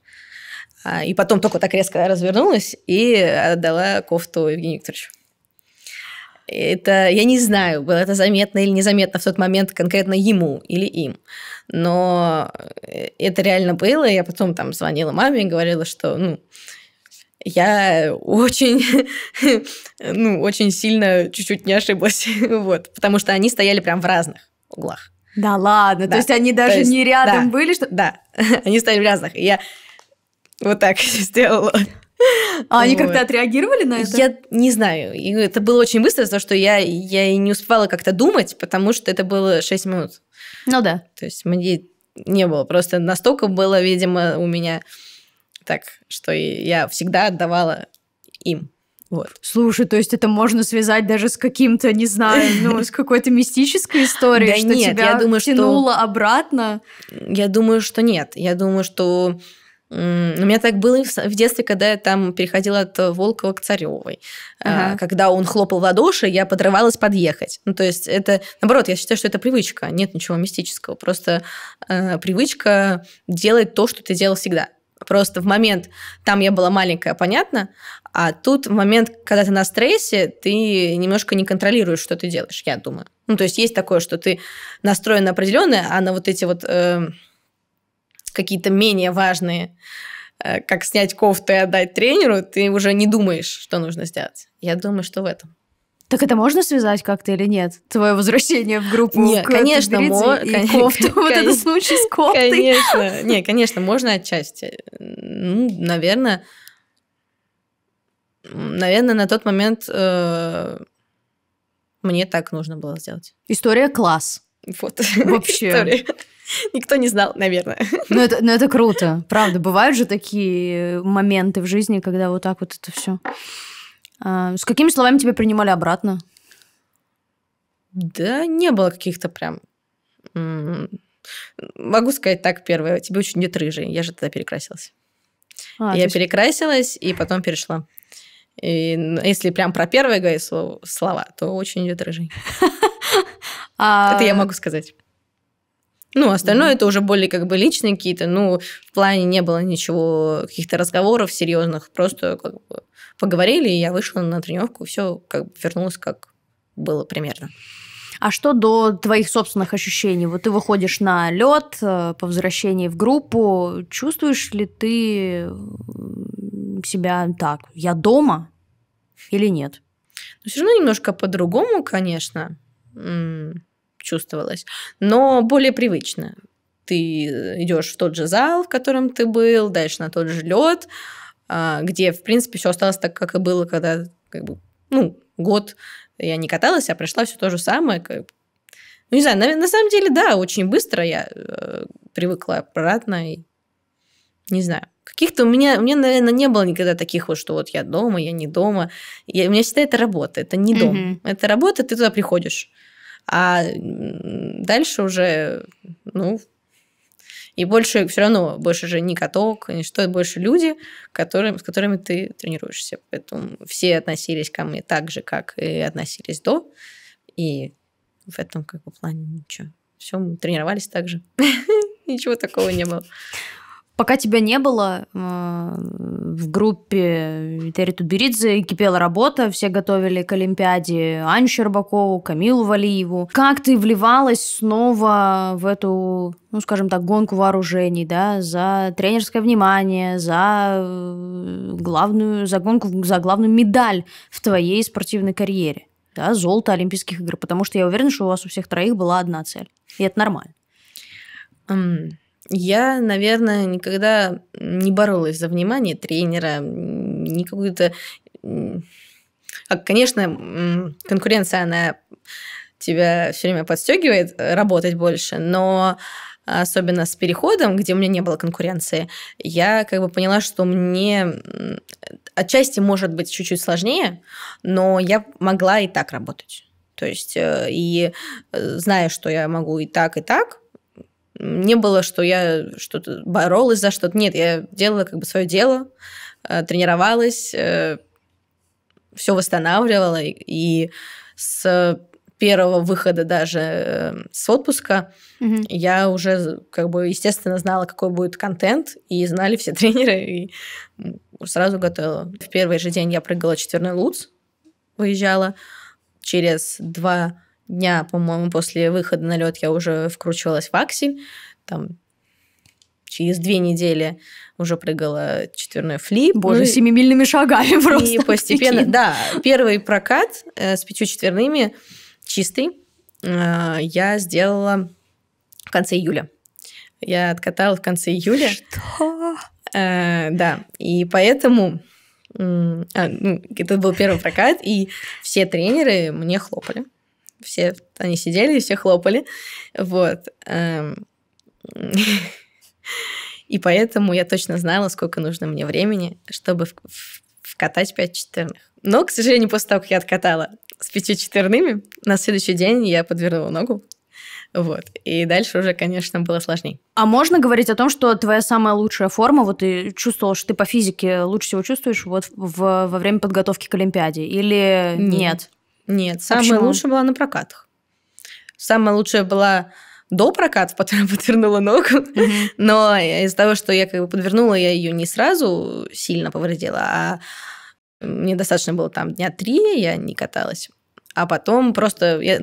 А, и потом только так резко развернулась и отдала кофту Евгению Викторовичу. Это, я не знаю, было это заметно или незаметно в тот момент конкретно ему или им, но это реально было. Я потом там звонила маме и говорила, что, ну, я очень, ну, очень сильно чуть-чуть не ошиблась, вот, потому что они стояли прям в разных углах. Да ладно, да. то есть они даже есть, не рядом да, были, что? Да, они стояли в разных. И я вот так сделала. А они как-то отреагировали на это? Я не знаю. И это было очень быстро, потому что я, я и не успевала как-то думать, потому что это было 6 минут. Ну да. То есть мне не было. Просто настолько было, видимо, у меня так, что я всегда отдавала им. Вот. Слушай, то есть это можно связать даже с каким-то, не знаю, ну, с какой-то мистической историей, да что нет, тебя я думаю, тянуло что... обратно? Я думаю, что нет. Я думаю, что у меня так было в детстве, когда я там переходила от Волкова к Царевой. А, ага. Когда он хлопал в ладоши, я подрывалась подъехать. Ну, то есть это, наоборот, я считаю, что это привычка. Нет ничего мистического. Просто э, привычка делать то, что ты делал всегда. Просто в момент, там я была маленькая, понятно, а тут в момент, когда ты на стрессе, ты немножко не контролируешь, что ты делаешь, я думаю. Ну, то есть есть такое, что ты настроен на определенное, а на вот эти вот э, какие-то менее важные, э, как снять кофту и отдать тренеру, ты уже не думаешь, что нужно сделать. Я думаю, что в этом. Так это можно связать как-то или нет? Твое возвращение в группу Нет, конечно, мо- и кон- кофту. вот этот случай с кофтой. Конечно. Не, конечно, можно отчасти. Ну, наверное, наверное, на тот момент э, мне так нужно было сделать. История класс. Вот. Вообще. История. Никто не знал, наверное. Ну это, ну это круто, правда. Бывают же такие моменты в жизни, когда вот так вот это все. А, с какими словами тебя принимали обратно? Да, не было каких-то прям... Могу сказать так первое. Тебе очень идет рыжий. Я же тогда перекрасилась. А, я есть... перекрасилась и потом перешла. И если прям про первое говорить слова, то очень идет рыжий. А это я могу сказать. Ну, остальное mm-hmm. это уже более как бы личные какие-то. Ну, в плане не было ничего, каких-то разговоров серьезных. Просто как бы поговорили, и я вышла на тренировку, все как бы вернулось как было примерно. А что до твоих собственных ощущений? Вот ты выходишь на лед э, по возвращении в группу. Чувствуешь ли ты себя так? Я дома или нет? Ну, все равно немножко по-другому, конечно чувствовалось, но более привычно. Ты идешь в тот же зал, в котором ты был, дальше на тот же лед, а, где, в принципе, все осталось так, как и было, когда, как бы, ну, год я не каталась, а пришла все то же самое. Как... Ну, не знаю, на, на самом деле, да, очень быстро я э, привыкла обратно и не знаю. Каких-то у меня, у меня, наверное, не было никогда таких вот, что вот я дома, я не дома. Я, у меня всегда это работа, это не дом. Mm-hmm. Это работа, ты туда приходишь. А дальше уже, ну, и больше все равно, больше же не каток, не что, больше люди, которые, с которыми ты тренируешься. Поэтому все относились ко мне так же, как и относились до. И в этом как бы плане ничего. Все, мы тренировались так же. Ничего такого не было. Пока тебя не было, э, в группе Терри Тутберидзе кипела работа, все готовили к Олимпиаде Аню Щербакову, Камилу Валиеву. Как ты вливалась снова в эту, ну, скажем так, гонку вооружений, да, за тренерское внимание, за э, главную, за гонку, за главную медаль в твоей спортивной карьере? Да, золото Олимпийских игр, потому что я уверена, что у вас у всех троих была одна цель. И это нормально. Um я, наверное, никогда не боролась за внимание тренера, не какую-то... А, конечно, конкуренция, она тебя все время подстегивает работать больше, но особенно с переходом, где у меня не было конкуренции, я как бы поняла, что мне отчасти может быть чуть-чуть сложнее, но я могла и так работать. То есть, э, и э, зная, что я могу и так, и так, не было, что я что-то боролась за что-то. Нет, я делала как бы свое дело, э, тренировалась, э, все восстанавливала. И с первого выхода даже э, с отпуска угу. я уже как бы естественно знала, какой будет контент, и знали все тренеры, и сразу готовила. В первый же день я прыгала четверной луц, выезжала. Через два дня, по-моему, после выхода на лед я уже вкручивалась в аксель. Там через две недели уже прыгала четверной флип. Боже, ну, семимильными шагами просто. И постепенно, прикинь. да, первый прокат э, с пятью четверными чистый э, я сделала в конце июля. Я откатала в конце июля. Что? Э, да, и поэтому а, ну, это был первый прокат, и все тренеры мне хлопали все они сидели и все хлопали. Вот. Эм. И поэтому я точно знала, сколько нужно мне времени, чтобы вкатать 5 четверных. Но, к сожалению, после того, как я откатала с 5 четверными, на следующий день я подвернула ногу. Вот. И дальше уже, конечно, было сложнее. А можно говорить о том, что твоя самая лучшая форма, вот ты чувствовала, что ты по физике лучше всего чувствуешь вот в, во время подготовки к Олимпиаде? Или нет? нет? Нет, а самая Почему? лучшая была на прокатах. Самая лучшая была до прокатов, потом я подвернула ногу. Mm-hmm. Но из-за того, что я как бы подвернула, я ее не сразу сильно повредила, а мне достаточно было там дня три, я не каталась. А потом просто, я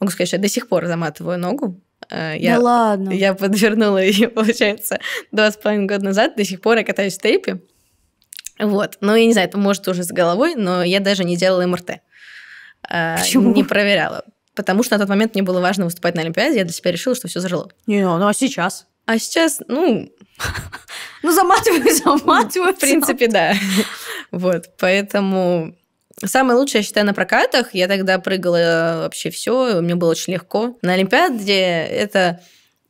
могу сказать, что я до сих пор заматываю ногу. Э, я, да ладно. Я подвернула ее, получается, два с половиной года назад. До сих пор я катаюсь в тейпе. Вот. Ну, я не знаю, это может уже с головой, но я даже не делала МРТ. Э, Почему? Не проверяла. Потому что на тот момент мне было важно выступать на Олимпиаде, я для себя решила, что все зажило. Не, ну а сейчас? А сейчас, ну... Ну, заматываю, заматываю. В принципе, да. Вот, поэтому... Самое лучшее, я считаю, на прокатах. Я тогда прыгала вообще все, мне было очень легко. На Олимпиаде это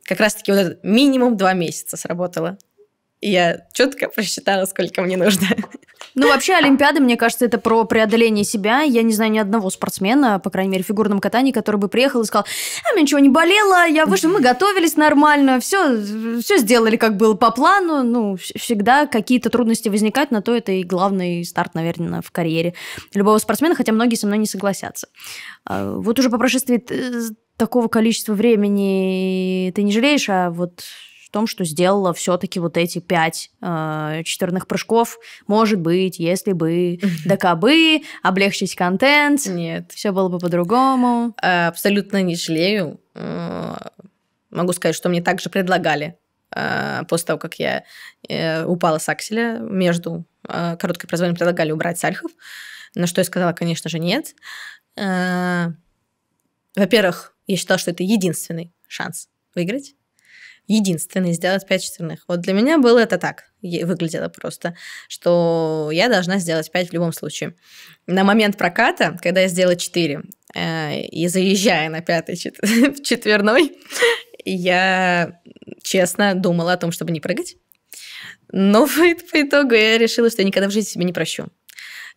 как раз-таки вот этот минимум два месяца сработало я четко просчитала, сколько мне нужно. Ну, вообще, Олимпиады, мне кажется, это про преодоление себя. Я не знаю ни одного спортсмена, по крайней мере, в фигурном катании, который бы приехал и сказал, а, мне ничего не болело, я вышел, мы готовились нормально, все, все сделали, как было по плану. Ну, всегда какие-то трудности возникают, на то это и главный старт, наверное, в карьере любого спортсмена, хотя многие со мной не согласятся. А, вот уже по прошествии такого количества времени ты не жалеешь, а вот том, что сделала все-таки вот эти пять э, четверных прыжков. Может быть, если бы, да кабы, облегчить контент. Нет. Все было бы по-другому. Э, абсолютно не жалею. Э, могу сказать, что мне также предлагали э, после того, как я упала с акселя между короткой производной, предлагали убрать сальхов. На что я сказала, конечно же, нет. Во-первых, я считала, что это единственный шанс выиграть единственный сделать 5 четверных. Вот для меня было это так, выглядело просто, что я должна сделать 5 в любом случае. На момент проката, когда я сделала 4, э, и заезжая на пятый четверной, я честно думала о том, чтобы не прыгать. Но по, итогу я решила, что я никогда в жизни себе не прощу.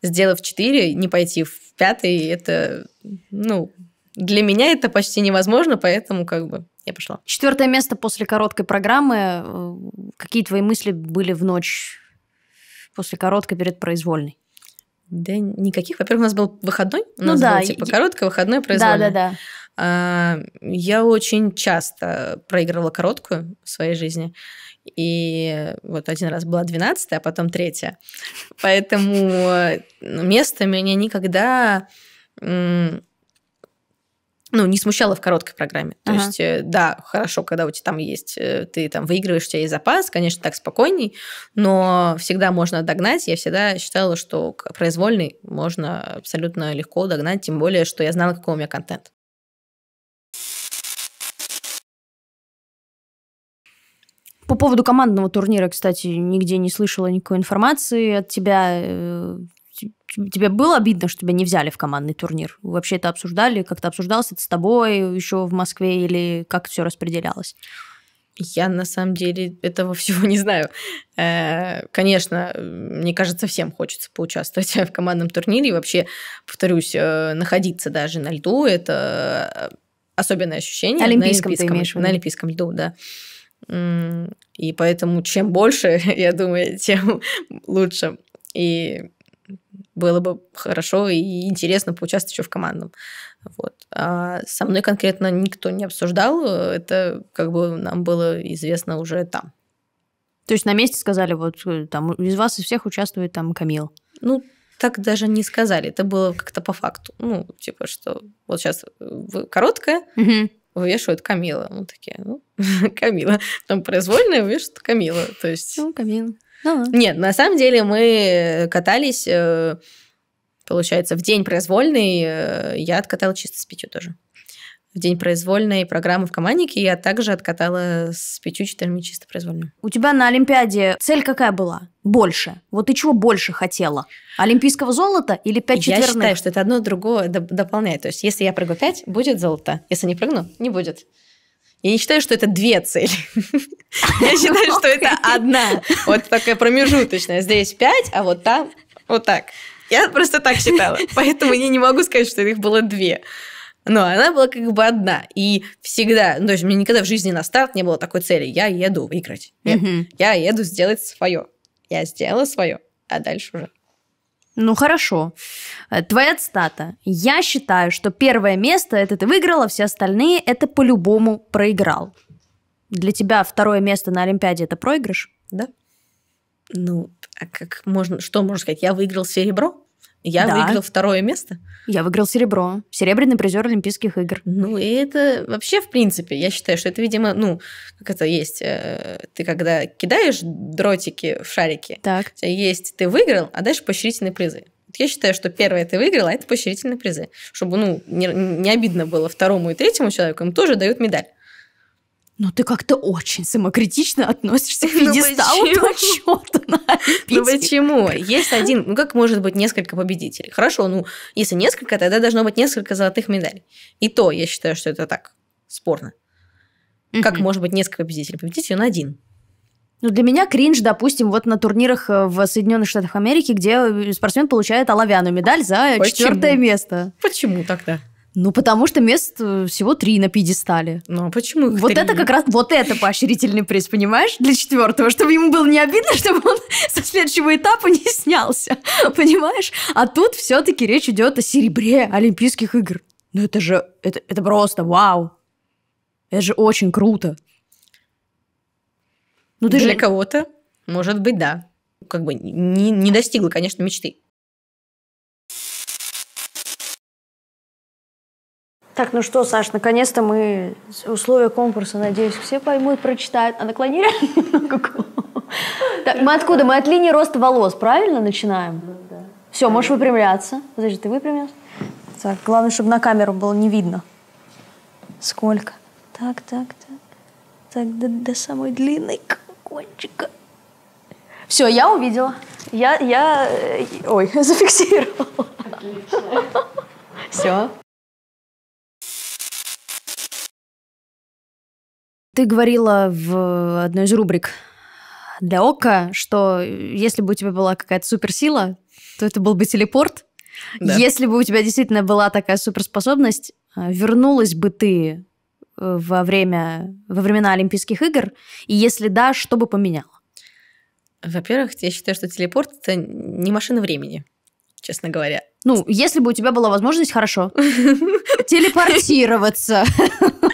Сделав 4, не пойти в пятый, это, ну, для меня это почти невозможно, поэтому как бы я пошла. Четвертое место после короткой программы. Э, какие твои мысли были в ночь после короткой перед произвольной? Да никаких. Во-первых, у нас был выходной. У ну нас да. Был, типа короткая, выходной, произвольный. Да, да, да. А, я очень часто проигрывала короткую в своей жизни. И вот один раз была 12 а потом третья. Поэтому место меня никогда ну, не смущало в короткой программе. То ага. есть, э, да, хорошо, когда у тебя там есть, э, ты там выигрываешь, у тебя есть запас, конечно, так спокойней, но всегда можно догнать. Я всегда считала, что произвольный можно абсолютно легко догнать, тем более, что я знала, какой у меня контент. По поводу командного турнира, кстати, нигде не слышала никакой информации от тебя. Тебе было обидно, что тебя не взяли в командный турнир? Вы вообще это обсуждали? Как-то обсуждалось это с тобой еще в Москве или как все распределялось? Я на самом деле этого всего не знаю. Э, конечно, мне кажется, всем хочется поучаствовать в командном турнире. И вообще, повторюсь, э, находиться даже на льду – это особенное ощущение. Олимпийском на олимпийском, ты На олимпийском льду, да. И поэтому чем больше, я думаю, тем лучше. И было бы хорошо и интересно поучаствовать еще в командном. Вот. А со мной конкретно никто не обсуждал, это как бы нам было известно уже там. То есть на месте сказали, вот э, там из вас из всех участвует там Камил? Ну, так даже не сказали, это было как-то по факту. Ну, типа, что вот сейчас короткая, угу вывешивают Камила. Ну, такие, ну, Камила. Там произвольная вывешивают Камила. То есть... Ну, Камила. Ну, Нет, на самом деле мы катались, э, получается, в день произвольный э, я откатала чисто с пятью тоже в день произвольной программы в команднике я также откатала с пятью-четырьмя чисто произвольными. У тебя на Олимпиаде цель какая была? Больше. Вот ты чего больше хотела? Олимпийского золота или пять четверных? Я считаю, что это одно другое дополняет. То есть, если я прыгну пять, будет золото. Если не прыгну, не будет. Я не считаю, что это две цели. Я считаю, что это одна. Вот такая промежуточная. Здесь пять, а вот там вот так. Я просто так считала. Поэтому я не могу сказать, что их было две. Но она была как бы одна. И всегда, ну, то есть у меня никогда в жизни на старт не было такой цели. Я еду выиграть. Нет, я еду сделать свое. Я сделала свое, а дальше уже. Ну хорошо. Э, твоя цитата. Я считаю, что первое место это ты выиграла, все остальные это по-любому проиграл. Для тебя второе место на Олимпиаде это проигрыш? Да. Ну, а как можно, что можно сказать? Я выиграл серебро? Я да. выиграл второе место. Я выиграл серебро. Серебряный призер Олимпийских игр. Ну, и это вообще, в принципе, я считаю, что это, видимо, ну, как это есть, э, ты когда кидаешь дротики в шарики, так. у тебя есть, ты выиграл, а дальше поощрительные призы. Я считаю, что первое ты выиграл, а это поощрительные призы. Чтобы, ну, не, не обидно было второму и третьему человеку, им тоже дают медаль. Ну, ты как-то очень самокритично относишься к ну, пьедесталу ну, почета на Ну почему? Есть один, ну как может быть несколько победителей? Хорошо, ну если несколько, тогда должно быть несколько золотых медалей. И то я считаю, что это так спорно. Как может быть несколько победителей? Победитель он один. Ну, для меня кринж, допустим, вот на турнирах э, в Соединенных Штатах Америки, где спортсмен получает оловянную медаль за четвертое место. Почему тогда? Ну, потому что мест э, всего три на пьедестале. Ну, а почему Вот три? это как раз, вот это поощрительный приз, понимаешь, для четвертого, чтобы ему было не обидно, чтобы он со следующего этапа не снялся, понимаешь? А тут все-таки речь идет о серебре Олимпийских игр. Ну, это же, это, это просто вау. Это же очень круто. Ну, ты для же... кого-то, может быть, да. Как бы не, не достигла, конечно, мечты. Так, ну что, Саш, наконец-то мы условия конкурса, надеюсь, все поймут, прочитают. А наклони Так, мы откуда? Мы от линии роста волос, правильно начинаем? Да. Все, можешь выпрямляться. Подожди, ты выпрямился? Так, главное, чтобы на камеру было не видно. Сколько? Так, так, так. Так, до, до самой длинной кончика. Все, я увидела. Я, я, э, ой, зафиксировала. Отлично. Все. Ты говорила в одной из рубрик для Ока, что если бы у тебя была какая-то суперсила, то это был бы телепорт. Да. Если бы у тебя действительно была такая суперспособность, А, вернулась бы ты э, во время во времена Олимпийских игр? И если да, что бы поменяла? Во-первых, я считаю, что телепорт это не машина времени, честно говоря. Ну, если бы у тебя была возможность, хорошо. Телепортироваться.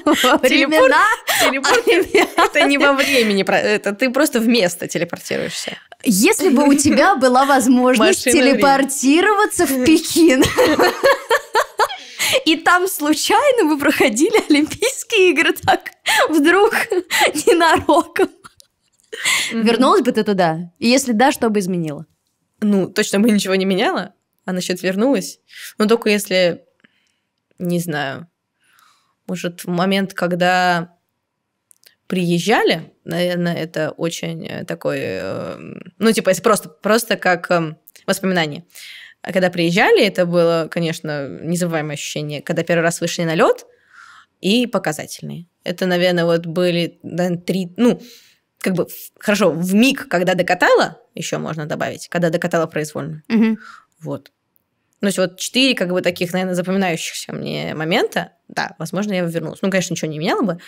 Во времена это не во времени, это ты просто вместо телепортируешься. Если бы у тебя была возможность телепортироваться в Пекин, и там случайно вы проходили Олимпийские игры так вдруг ненароком. Вернулась бы ты туда? И если да, что бы изменила? Ну, точно бы ничего не меняла. А насчет вернулась? Ну, только если, не знаю, может, в момент, когда приезжали, наверное, это очень э, такой, э, ну, типа, если просто, просто как эм, воспоминание. А когда приезжали, это было, конечно, незабываемое ощущение, когда первый раз вышли на лед и показательные. Это, наверное, вот были наверное, три, ну, как бы, хорошо, в миг, когда докатала, еще можно добавить, когда докатала произвольно. Угу. Вот. Ну, то есть вот четыре, как бы, таких, наверное, запоминающихся мне момента, да, возможно, я бы вернулась. Ну, конечно, ничего не меняла бы,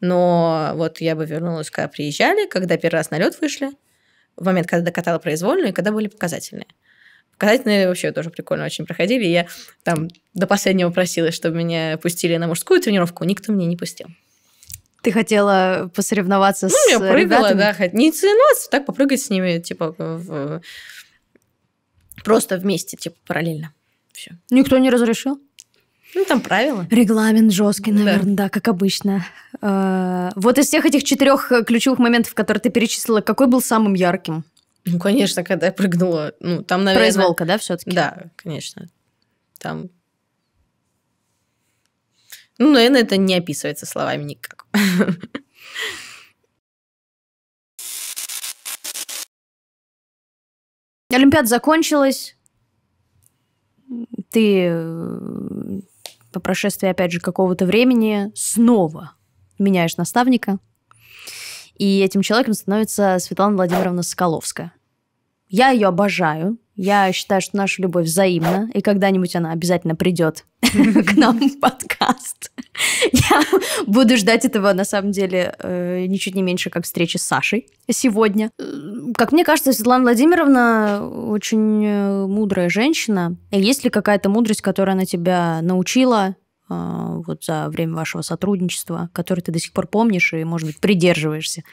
но вот я бы вернулась, когда приезжали, когда первый раз на лед вышли, в момент, когда докатала произвольную, и когда были показательные. Показательные вообще тоже прикольно очень проходили. Я там до последнего просилась, чтобы меня пустили на мужскую тренировку, никто меня не пустил. Ты хотела посоревноваться ну, с я прыгала, ребятами? да, не соревноваться, так попрыгать с ними, типа, в... просто вместе, типа, параллельно. Все. Никто не разрешил? Ну, там правила. Регламент жесткий, наверное, да, да как обычно. А, вот из всех этих четырех ключевых моментов, которые ты перечислила, какой был самым ярким? Ну, конечно, когда я прыгнула. Ну, там, наверное... Произволка, да, все таки Да, конечно. Там... Ну, наверное, это не описывается словами никак. Олимпиада закончилась. Ты э, по прошествии, опять же, какого-то времени снова меняешь наставника. И этим человеком становится Светлана Владимировна Соколовская. Я ее обожаю. Я считаю, что наша любовь взаимна, и когда-нибудь она обязательно придет к нам в подкаст. Я буду ждать этого, на самом деле, э, ничуть не меньше, как встречи с Сашей сегодня. Как мне кажется, Светлана Владимировна очень э, мудрая женщина. Есть ли какая-то мудрость, которая она тебя научила э, вот за время вашего сотрудничества, которую ты до сих пор помнишь и, может быть, придерживаешься?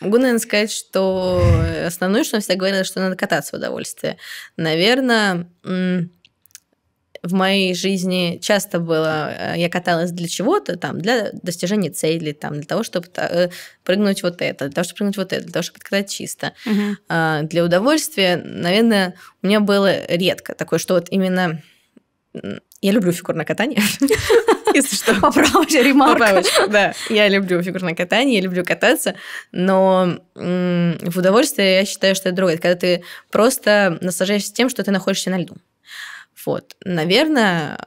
Могу, наверное, сказать, что основное, что она всегда говорила, что надо кататься в удовольствие. Наверное, в моей жизни часто было, э, я каталась для чего-то, там, для достижения цели, там, для того, чтобы э, прыгнуть вот это, для того, чтобы прыгнуть вот это, для того, чтобы откатать чисто. Угу. Для удовольствия, наверное, у меня было редко такое, что вот именно я люблю фигурное катание. Если что. Поправочка, ремарка. Поправочка, да. Я люблю фигурное катание, я люблю кататься, но в удовольствие я считаю, что это другое. Это когда ты просто наслаждаешься тем, что ты находишься на льду. Вот. Наверное,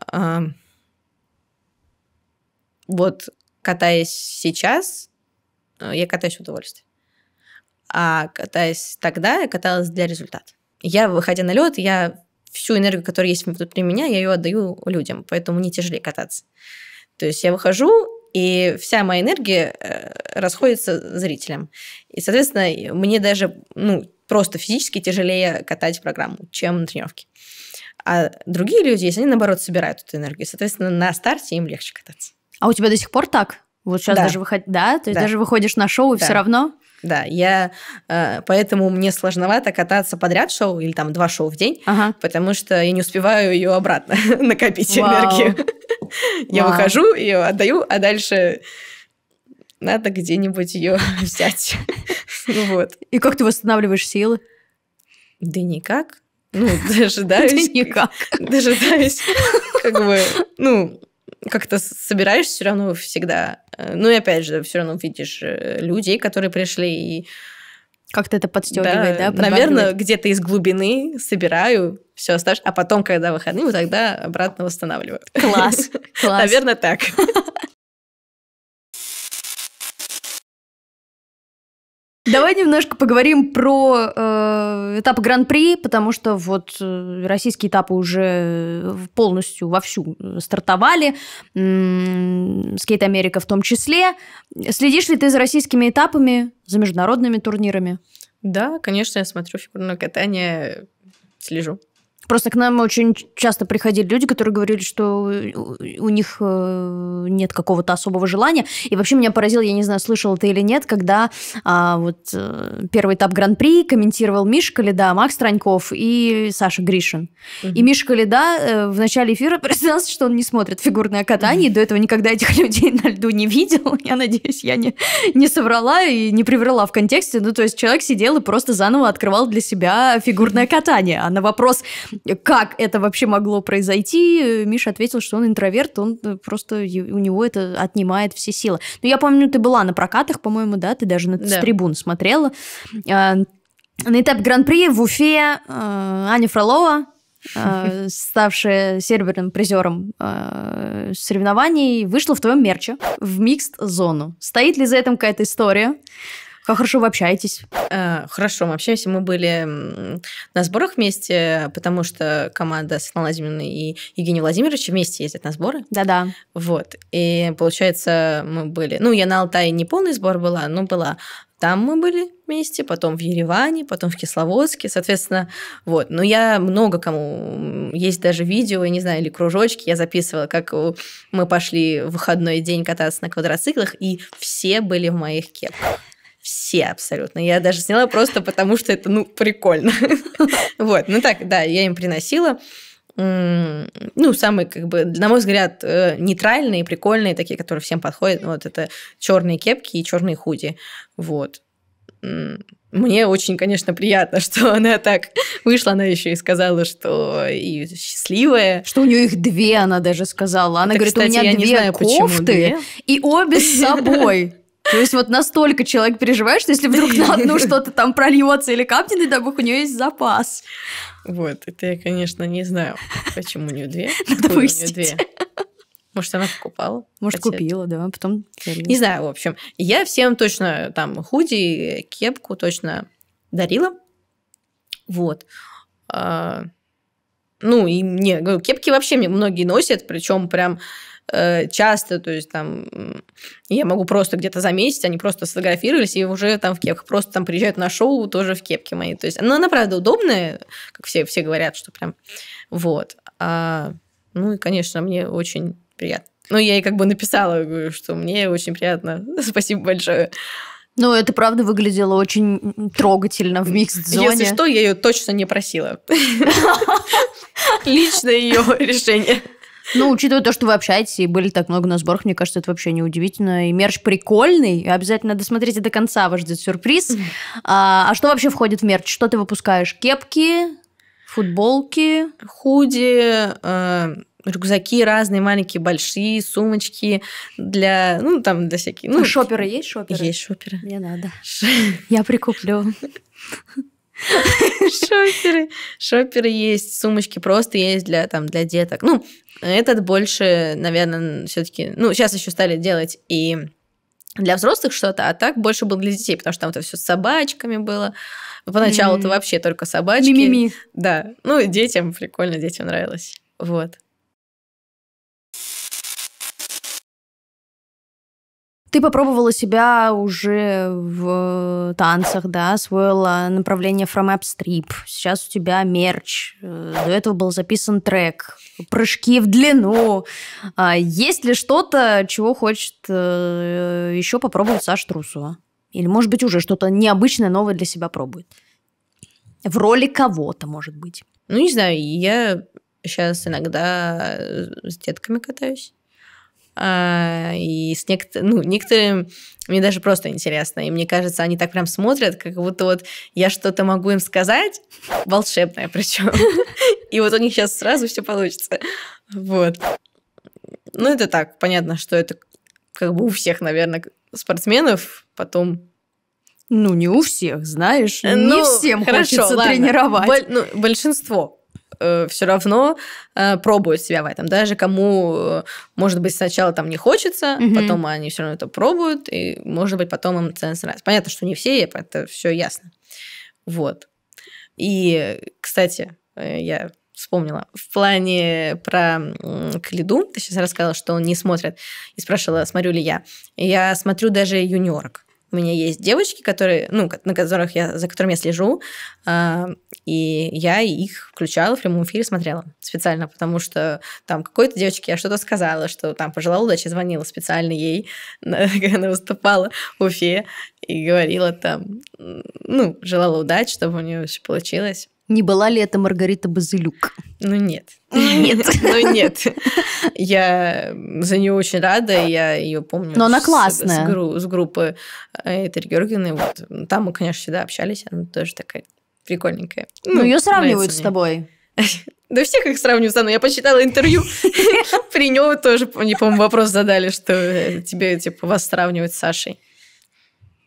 вот катаясь сейчас, э, я катаюсь в удовольствие. А катаясь тогда, я каталась для результата. Я, выходя на лед, я всю энергию, которая есть внутри меня, я ее отдаю людям, поэтому мне тяжелее кататься. То есть я выхожу, и вся моя энергия э, расходится зрителям. И, соответственно, мне даже ну, просто физически тяжелее катать программу, чем на тренировке. А другие люди, если они, наоборот, собирают эту энергию, соответственно, на старте им легче кататься. А у тебя до сих пор так? Вот сейчас да. даже выходишь, да? То есть да. даже выходишь на шоу, и да. все равно? Да, я э, поэтому мне сложновато кататься подряд шоу или там два шоу в день, ага. потому что я не успеваю ее обратно накопить Вау. энергию. я выхожу, ее отдаю, а дальше надо где-нибудь ее взять. вот. И как ты восстанавливаешь силы? Да никак. Ну, дожидаюсь. Да никак. Дожидаюсь. Как бы, ну, как-то собираешься все равно всегда. Э, ну и опять же, все равно видишь э, людей, которые пришли и как-то это подстегивает, да? да наверное, где-то из глубины собираю, все оставшееся, а потом, когда выходные, вот тогда обратно восстанавливаю. Класс, класс. Наверное, так. Давай немножко поговорим про э, этап Гран-при, потому что вот э, российские этапы уже полностью вовсю стартовали, Скейт Америка в том числе. Следишь ли ты за российскими этапами, за международными турнирами? Да, конечно, я смотрю фигурное катание, слежу. Просто к нам очень часто приходили люди, которые говорили, что у них э, нет какого-то особого желания. И вообще меня поразило, я не знаю, слышал ты или нет, когда а, вот э, первый этап Гран-при комментировал Миша Калида, Макс Траньков и Саша Гришин. Угу. И Миша Калида э, в начале эфира признался, что он не смотрит фигурное катание, угу. до этого никогда этих людей на льду не видел. Я надеюсь, я не, не соврала и не приврала в контексте. Ну, то есть человек сидел и просто заново открывал для себя фигурное катание. А на вопрос как это вообще могло произойти, Миша ответил, что он интроверт, он э, просто, у него это отнимает все силы. Но я помню, ты была на прокатах, по-моему, да, ты даже на да. трибун смотрела. А, на этапе Гран-при в Уфе э, Аня Фролова, э, ставшая серверным призером соревнований, вышла в твоем мерче в микст-зону. Стоит ли за этим какая-то история? Как хорошо вы общаетесь? Э, хорошо, мы общаемся. Мы были на сборах вместе, потому что команда Светланы Владимировны и Евгения Владимировича вместе ездят на сборы. Да-да. Вот. И получается, мы были... Ну, я на Алтае не полный сбор была, но была там мы были вместе, потом в Ереване, потом в Кисловодске, соответственно, вот. Но я много кому... Есть даже видео, я не знаю, или кружочки, я записывала, как мы пошли в выходной день кататься на квадроциклах, и все были в моих кепках. Все абсолютно. Я даже сняла просто потому, что это, ну, прикольно. Вот, ну так, да, я им приносила ну, самые, как бы, на мой взгляд, э, нейтральные, прикольные, такие, которые всем подходят. Вот это черные кепки и черные худи. Вот. Мне очень, конечно, приятно, что она так вышла. Она еще и сказала, что и счастливая. Что у нее их две, она даже сказала. Она Это, говорит, кстати, у меня две знаю, кофты, две. и обе с собой. То есть вот настолько человек переживает, что если вдруг на одну что-то там прольется или капнет, и дай бог, у нее есть запас. Вот, это я, конечно, не знаю, почему у нее две. Надо выяснить. Может, она покупала? Может, хотя... купила, да, потом... Не знаю, в общем. Я всем точно там худи, кепку точно дарила. Вот. А, ну, и мне кепки вообще многие носят, причем прям часто, то есть там я могу просто где-то заметить, они просто сфотографировались и уже там в кепках, просто там приезжают на шоу тоже в кепке мои. То есть, ну, она, правда, удобная, как все, все говорят, что прям вот. А, ну, и, конечно, мне очень приятно. Ну, я ей как бы написала, что мне очень приятно. Спасибо большое. Ну, это правда выглядело очень трогательно в микс-зоне. Если что, я ее точно не просила. Лично ее решение. Ну, учитывая то, что вы общаетесь и были так много на сборах, мне кажется, это вообще не удивительно. И мерч прикольный. Обязательно досмотрите до конца, вас ждет сюрприз. А, а что вообще входит в мерч? Что ты выпускаешь? Кепки, футболки? Худи, э, рюкзаки разные, маленькие, большие, сумочки для, ну, там, для всяких... Ну, а шоперы есть шоперы? Есть шоперы. Мне надо. Я прикуплю. Шоперы. Шоперы есть, сумочки просто есть для, там, для деток. Ну, этот больше, наверное, все-таки... Ну, сейчас еще стали делать и для взрослых что-то, а так больше был для детей, потому что там это все с собачками было. Поначалу это вообще только собачки. Мимими. Да. Ну, и детям прикольно, детям нравилось. Вот. Ты попробовала себя уже в танцах, да, освоила направление From Up Strip. Сейчас у тебя мерч. Э, до этого был записан трек. Прыжки в длину. А есть ли что-то, чего хочет э, еще попробовать Саша Трусова? Или, может быть, уже что-то необычное, новое для себя пробует? В роли кого-то, может быть. Ну, не знаю, я сейчас иногда с детками катаюсь. А, и с некотор... ну, некоторым мне даже просто интересно. И мне кажется, они так прям смотрят, как будто вот я что-то могу им сказать, волшебное причем. И вот у них сейчас сразу все получится. Вот. Ну, это так, понятно, что это как бы у всех, наверное, спортсменов потом ну, не у всех, знаешь. Ну, не всем хорошо, хочется ладно. тренировать. Боль, ну, большинство э, все равно э, пробуют себя в этом. Даже кому, э, может быть, сначала там не хочется, Мгм. потом они все равно это пробуют, и, может быть, потом им ценность нравится. Понятно, что не все, это все ясно. Вот. И, кстати, э, я вспомнила. В плане про м, Калиду, ты сейчас рассказала, что он не смотрит, и спрашивала, смотрю ли я. Я смотрю даже юниорок. У меня есть девочки, которые, ну, на которых я, за которыми я слежу, а, и я их включала в прямом эфире, смотрела специально, потому что там какой-то девочке я что-то сказала, что там пожелала удачи, звонила специально ей, когда она выступала в Уфе, и говорила там, ну, желала удачи, чтобы у нее все получилось. Не была ли это Маргарита Базилюк? Ну нет. Нет. Ну нет. Я за нее очень рада, я ее помню. Но она классная. С, гру- с группы э, Этери Георгиевны. Там мы, конечно, всегда общались, она тоже такая прикольненькая. Ну, ее нравится сравнивают с мне. тобой. Да всех их сравнивают со мной. Я почитала интервью. При нем тоже, не помню, вопрос задали, что э, тебе, типа, вас сравнивают с Сашей.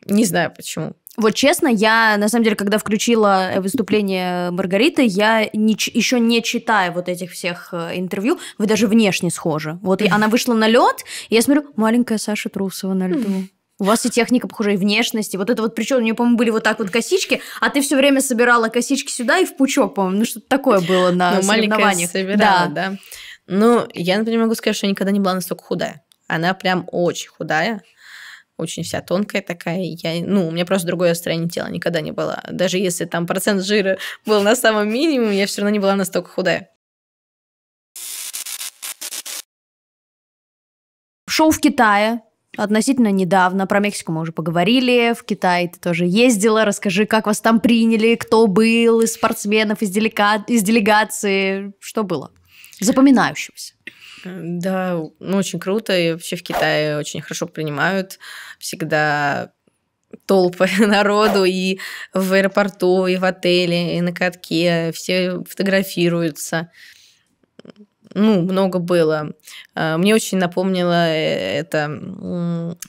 Не знаю почему. Вот честно, я на самом деле, когда включила э, выступление Маргариты, я не еще не читая вот этих всех э, интервью, вы даже внешне схожи. Вот и она вышла на лед, и я смотрю, маленькая Саша Трусова на льду. У вас и техника похожа, и внешность, и вот это вот, причем у нее, по-моему, были вот так вот косички, а ты все время собирала косички сюда и в пучок, по-моему, ну что-то такое было на Ну, соревнованиях. собирала, да. Ну, я, например, могу сказать, что я никогда не была настолько худая. Она прям очень худая, очень вся тонкая такая. Я, ну, у меня просто другое строение тела никогда не было. Даже если там процент жира был на самом минимуме, я все равно не была настолько худая. Шоу в Китае относительно недавно. Про Мексику мы уже поговорили. В Китае ты тоже ездила. Расскажи, как вас там приняли, кто был из спортсменов, из, делека- из делегации. Что было? Запоминающегося. Да, ну, очень круто. И вообще в Китае очень хорошо принимают. Всегда толпы народу и в аэропорту, и в отеле, и на катке. Все фотографируются. Ну, много было. А, Мне очень напомнила э, эта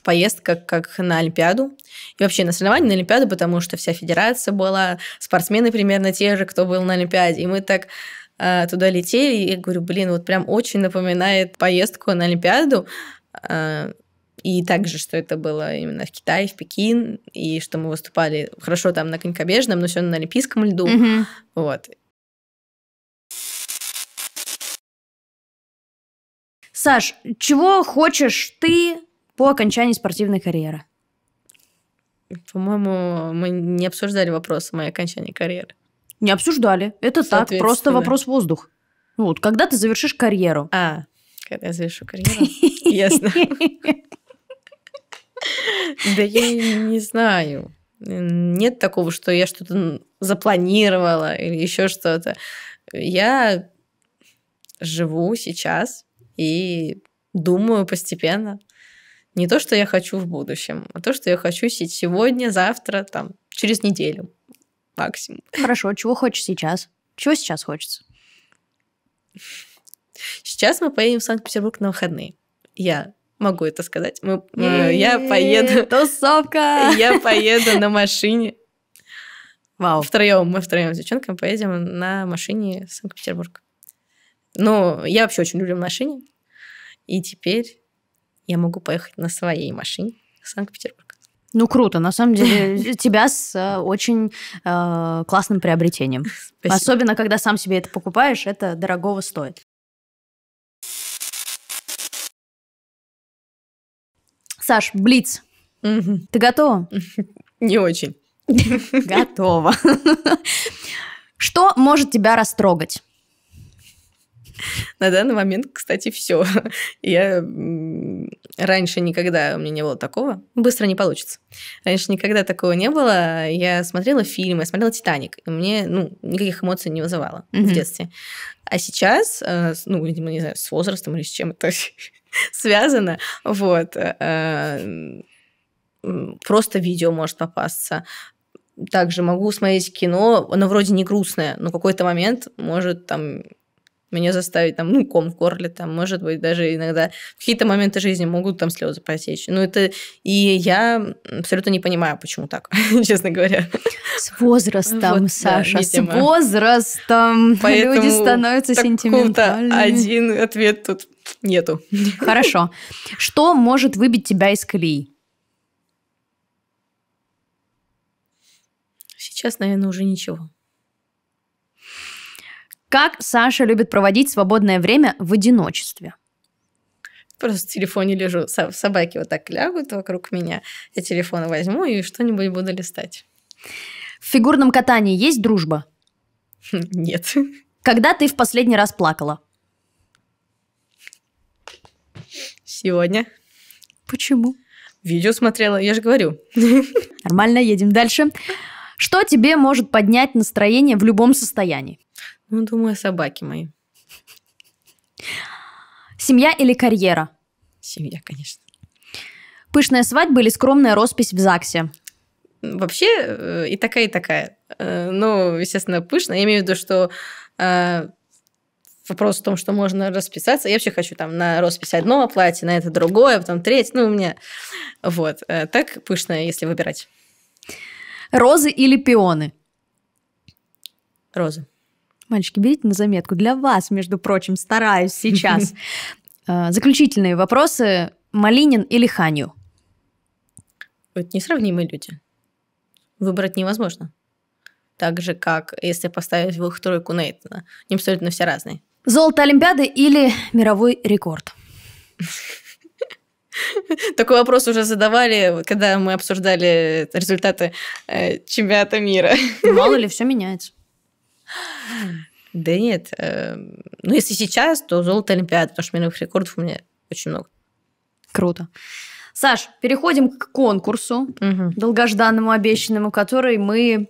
поездка как на Олимпиаду. И вообще на соревнования на Олимпиаду, потому что вся федерация была, спортсмены примерно те же, кто был на Олимпиаде. И мы так туда летели, и говорю, блин, вот прям очень напоминает поездку на Олимпиаду. А, И также, что это было именно в Китае, в Пекин, и что мы выступали хорошо там на конькобежном, но все на олимпийском льду. Мгм. Вот. Саш, чего хочешь ты по окончании спортивной карьеры? По-моему, мы не обсуждали вопрос моей окончания карьеры. Не обсуждали. Это так, просто вопрос воздух. Ну Вот, когда ты завершишь карьеру? А, когда я завершу карьеру? Ясно. Да я не знаю. Нет такого, что я что-то запланировала или еще что-то. Я живу сейчас и думаю постепенно. Не то, что я хочу в будущем, а то, что я хочу се- сегодня, завтра, там, через неделю максимум. Хорошо, чего хочешь сейчас? Чего сейчас хочется? Сейчас мы поедем в Санкт-Петербург на выходные. Я могу это сказать. Мы, э, я поеду. Тусовка! Я поеду на машине. Вау. Втроем, мы втроем с девчонками поедем на машине в Санкт-Петербург. Ну, я вообще очень люблю машине. И теперь я могу поехать на своей машине в Санкт-Петербург. Ну, круто. На самом деле, тебя с э, очень э, классным приобретением. Спасибо. Особенно, когда сам себе это покупаешь, это дорогого стоит. Саш, Блиц, Мгм. ты готова? Не очень. Готова. Что может тебя растрогать? На данный момент, кстати, все. Я раньше никогда у меня не было такого. Быстро не получится. Раньше никогда такого не было. Я смотрела фильмы, я смотрела Титаник, и мне ну, никаких эмоций не вызывало в детстве. А сейчас, э, ну, видимо, не знаю, с возрастом или с чем это связано, вот, э, просто видео может попасться. Также могу смотреть кино, оно вроде не грустное, но в какой-то момент может там меня заставить там, ну, ком в горле, там, может быть, даже иногда в какие-то моменты жизни могут там слезы протечь. Ну, это... И я абсолютно не понимаю, почему так, честно говоря. С возрастом, вот, Саша, да, с возрастом Поэтому люди становятся сентиментальными. один ответ тут нету. Хорошо. Что может выбить тебя из колеи? Сейчас, наверное, уже ничего. Как Саша любит проводить свободное время в одиночестве? Просто в телефоне лежу, собаки вот так лягут вокруг меня, я телефон возьму и что-нибудь буду листать. В фигурном катании есть дружба? Нет. Когда ты в последний раз плакала? Сегодня. Почему? Видео смотрела, я же говорю. Нормально, едем дальше. Что тебе может поднять настроение в любом состоянии? Ну, думаю, собаки мои. Семья или карьера? Семья, конечно. Пышная свадьба или скромная роспись в ЗАГСе? Вообще э, и такая, и такая. Э, ну, естественно, пышная. Я имею в виду, что э, вопрос в том, что можно расписаться. Я вообще хочу там на роспись одного платья, на это другое, потом третье. Ну, у меня... Вот. Так пышная, если выбирать. Розы или пионы? Розы. Мальчики, берите на заметку. Для вас, между прочим, стараюсь сейчас. А, заключительные вопросы. Малинин или Ханю? Это несравнимые люди. Выбрать невозможно. Так же, как если поставить в их тройку Нейтана. Они абсолютно все разные. Золото Олимпиады или мировой рекорд? Такой вопрос уже задавали, когда мы обсуждали результаты э, чемпионата мира. Мало ли, все меняется. Да нет. Э, ну, если сейчас, то золото Олимпиады, потому что мировых рекордов у меня очень много. Круто. Саш, переходим к конкурсу, угу. долгожданному, обещанному, который мы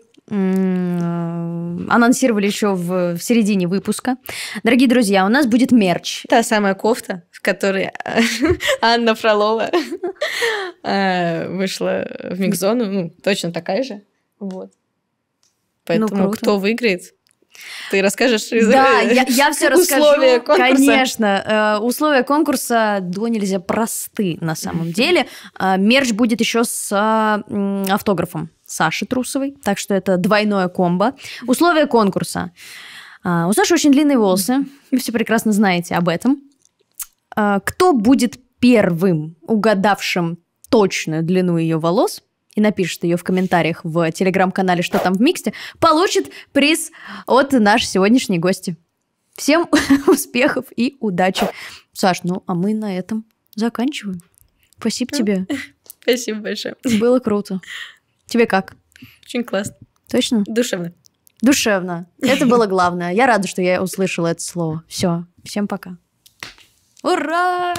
анонсировали еще в, в середине выпуска. Дорогие друзья, у нас будет мерч. Та самая кофта, в которой Анна Фролова э, вышла в микзону, ну, точно такая же. Вот. Поэтому ну, кто выиграет, ты расскажешь из Да, я, я все расскажу. Конкурса. Конечно. Э, условия конкурса до нельзя просты на самом деле. Э, мерч будет еще с автографом Саши Трусовой, так что это двойное комбо. Условия конкурса. Э, у Саши очень длинные волосы, вы все прекрасно знаете об этом. Кто будет первым угадавшим точную длину ее волос, и напишет ее в комментариях в телеграм-канале «Что там в миксте», получит приз от нашей сегодняшней гости. Всем успехов и удачи. Саш, ну а мы на этом заканчиваем. Спасибо тебе. Спасибо большое. Было круто. Тебе как? Очень классно. Точно? Душевно. Душевно. Это было главное. Я рада, что я услышала это слово. Все. Всем пока. Ура!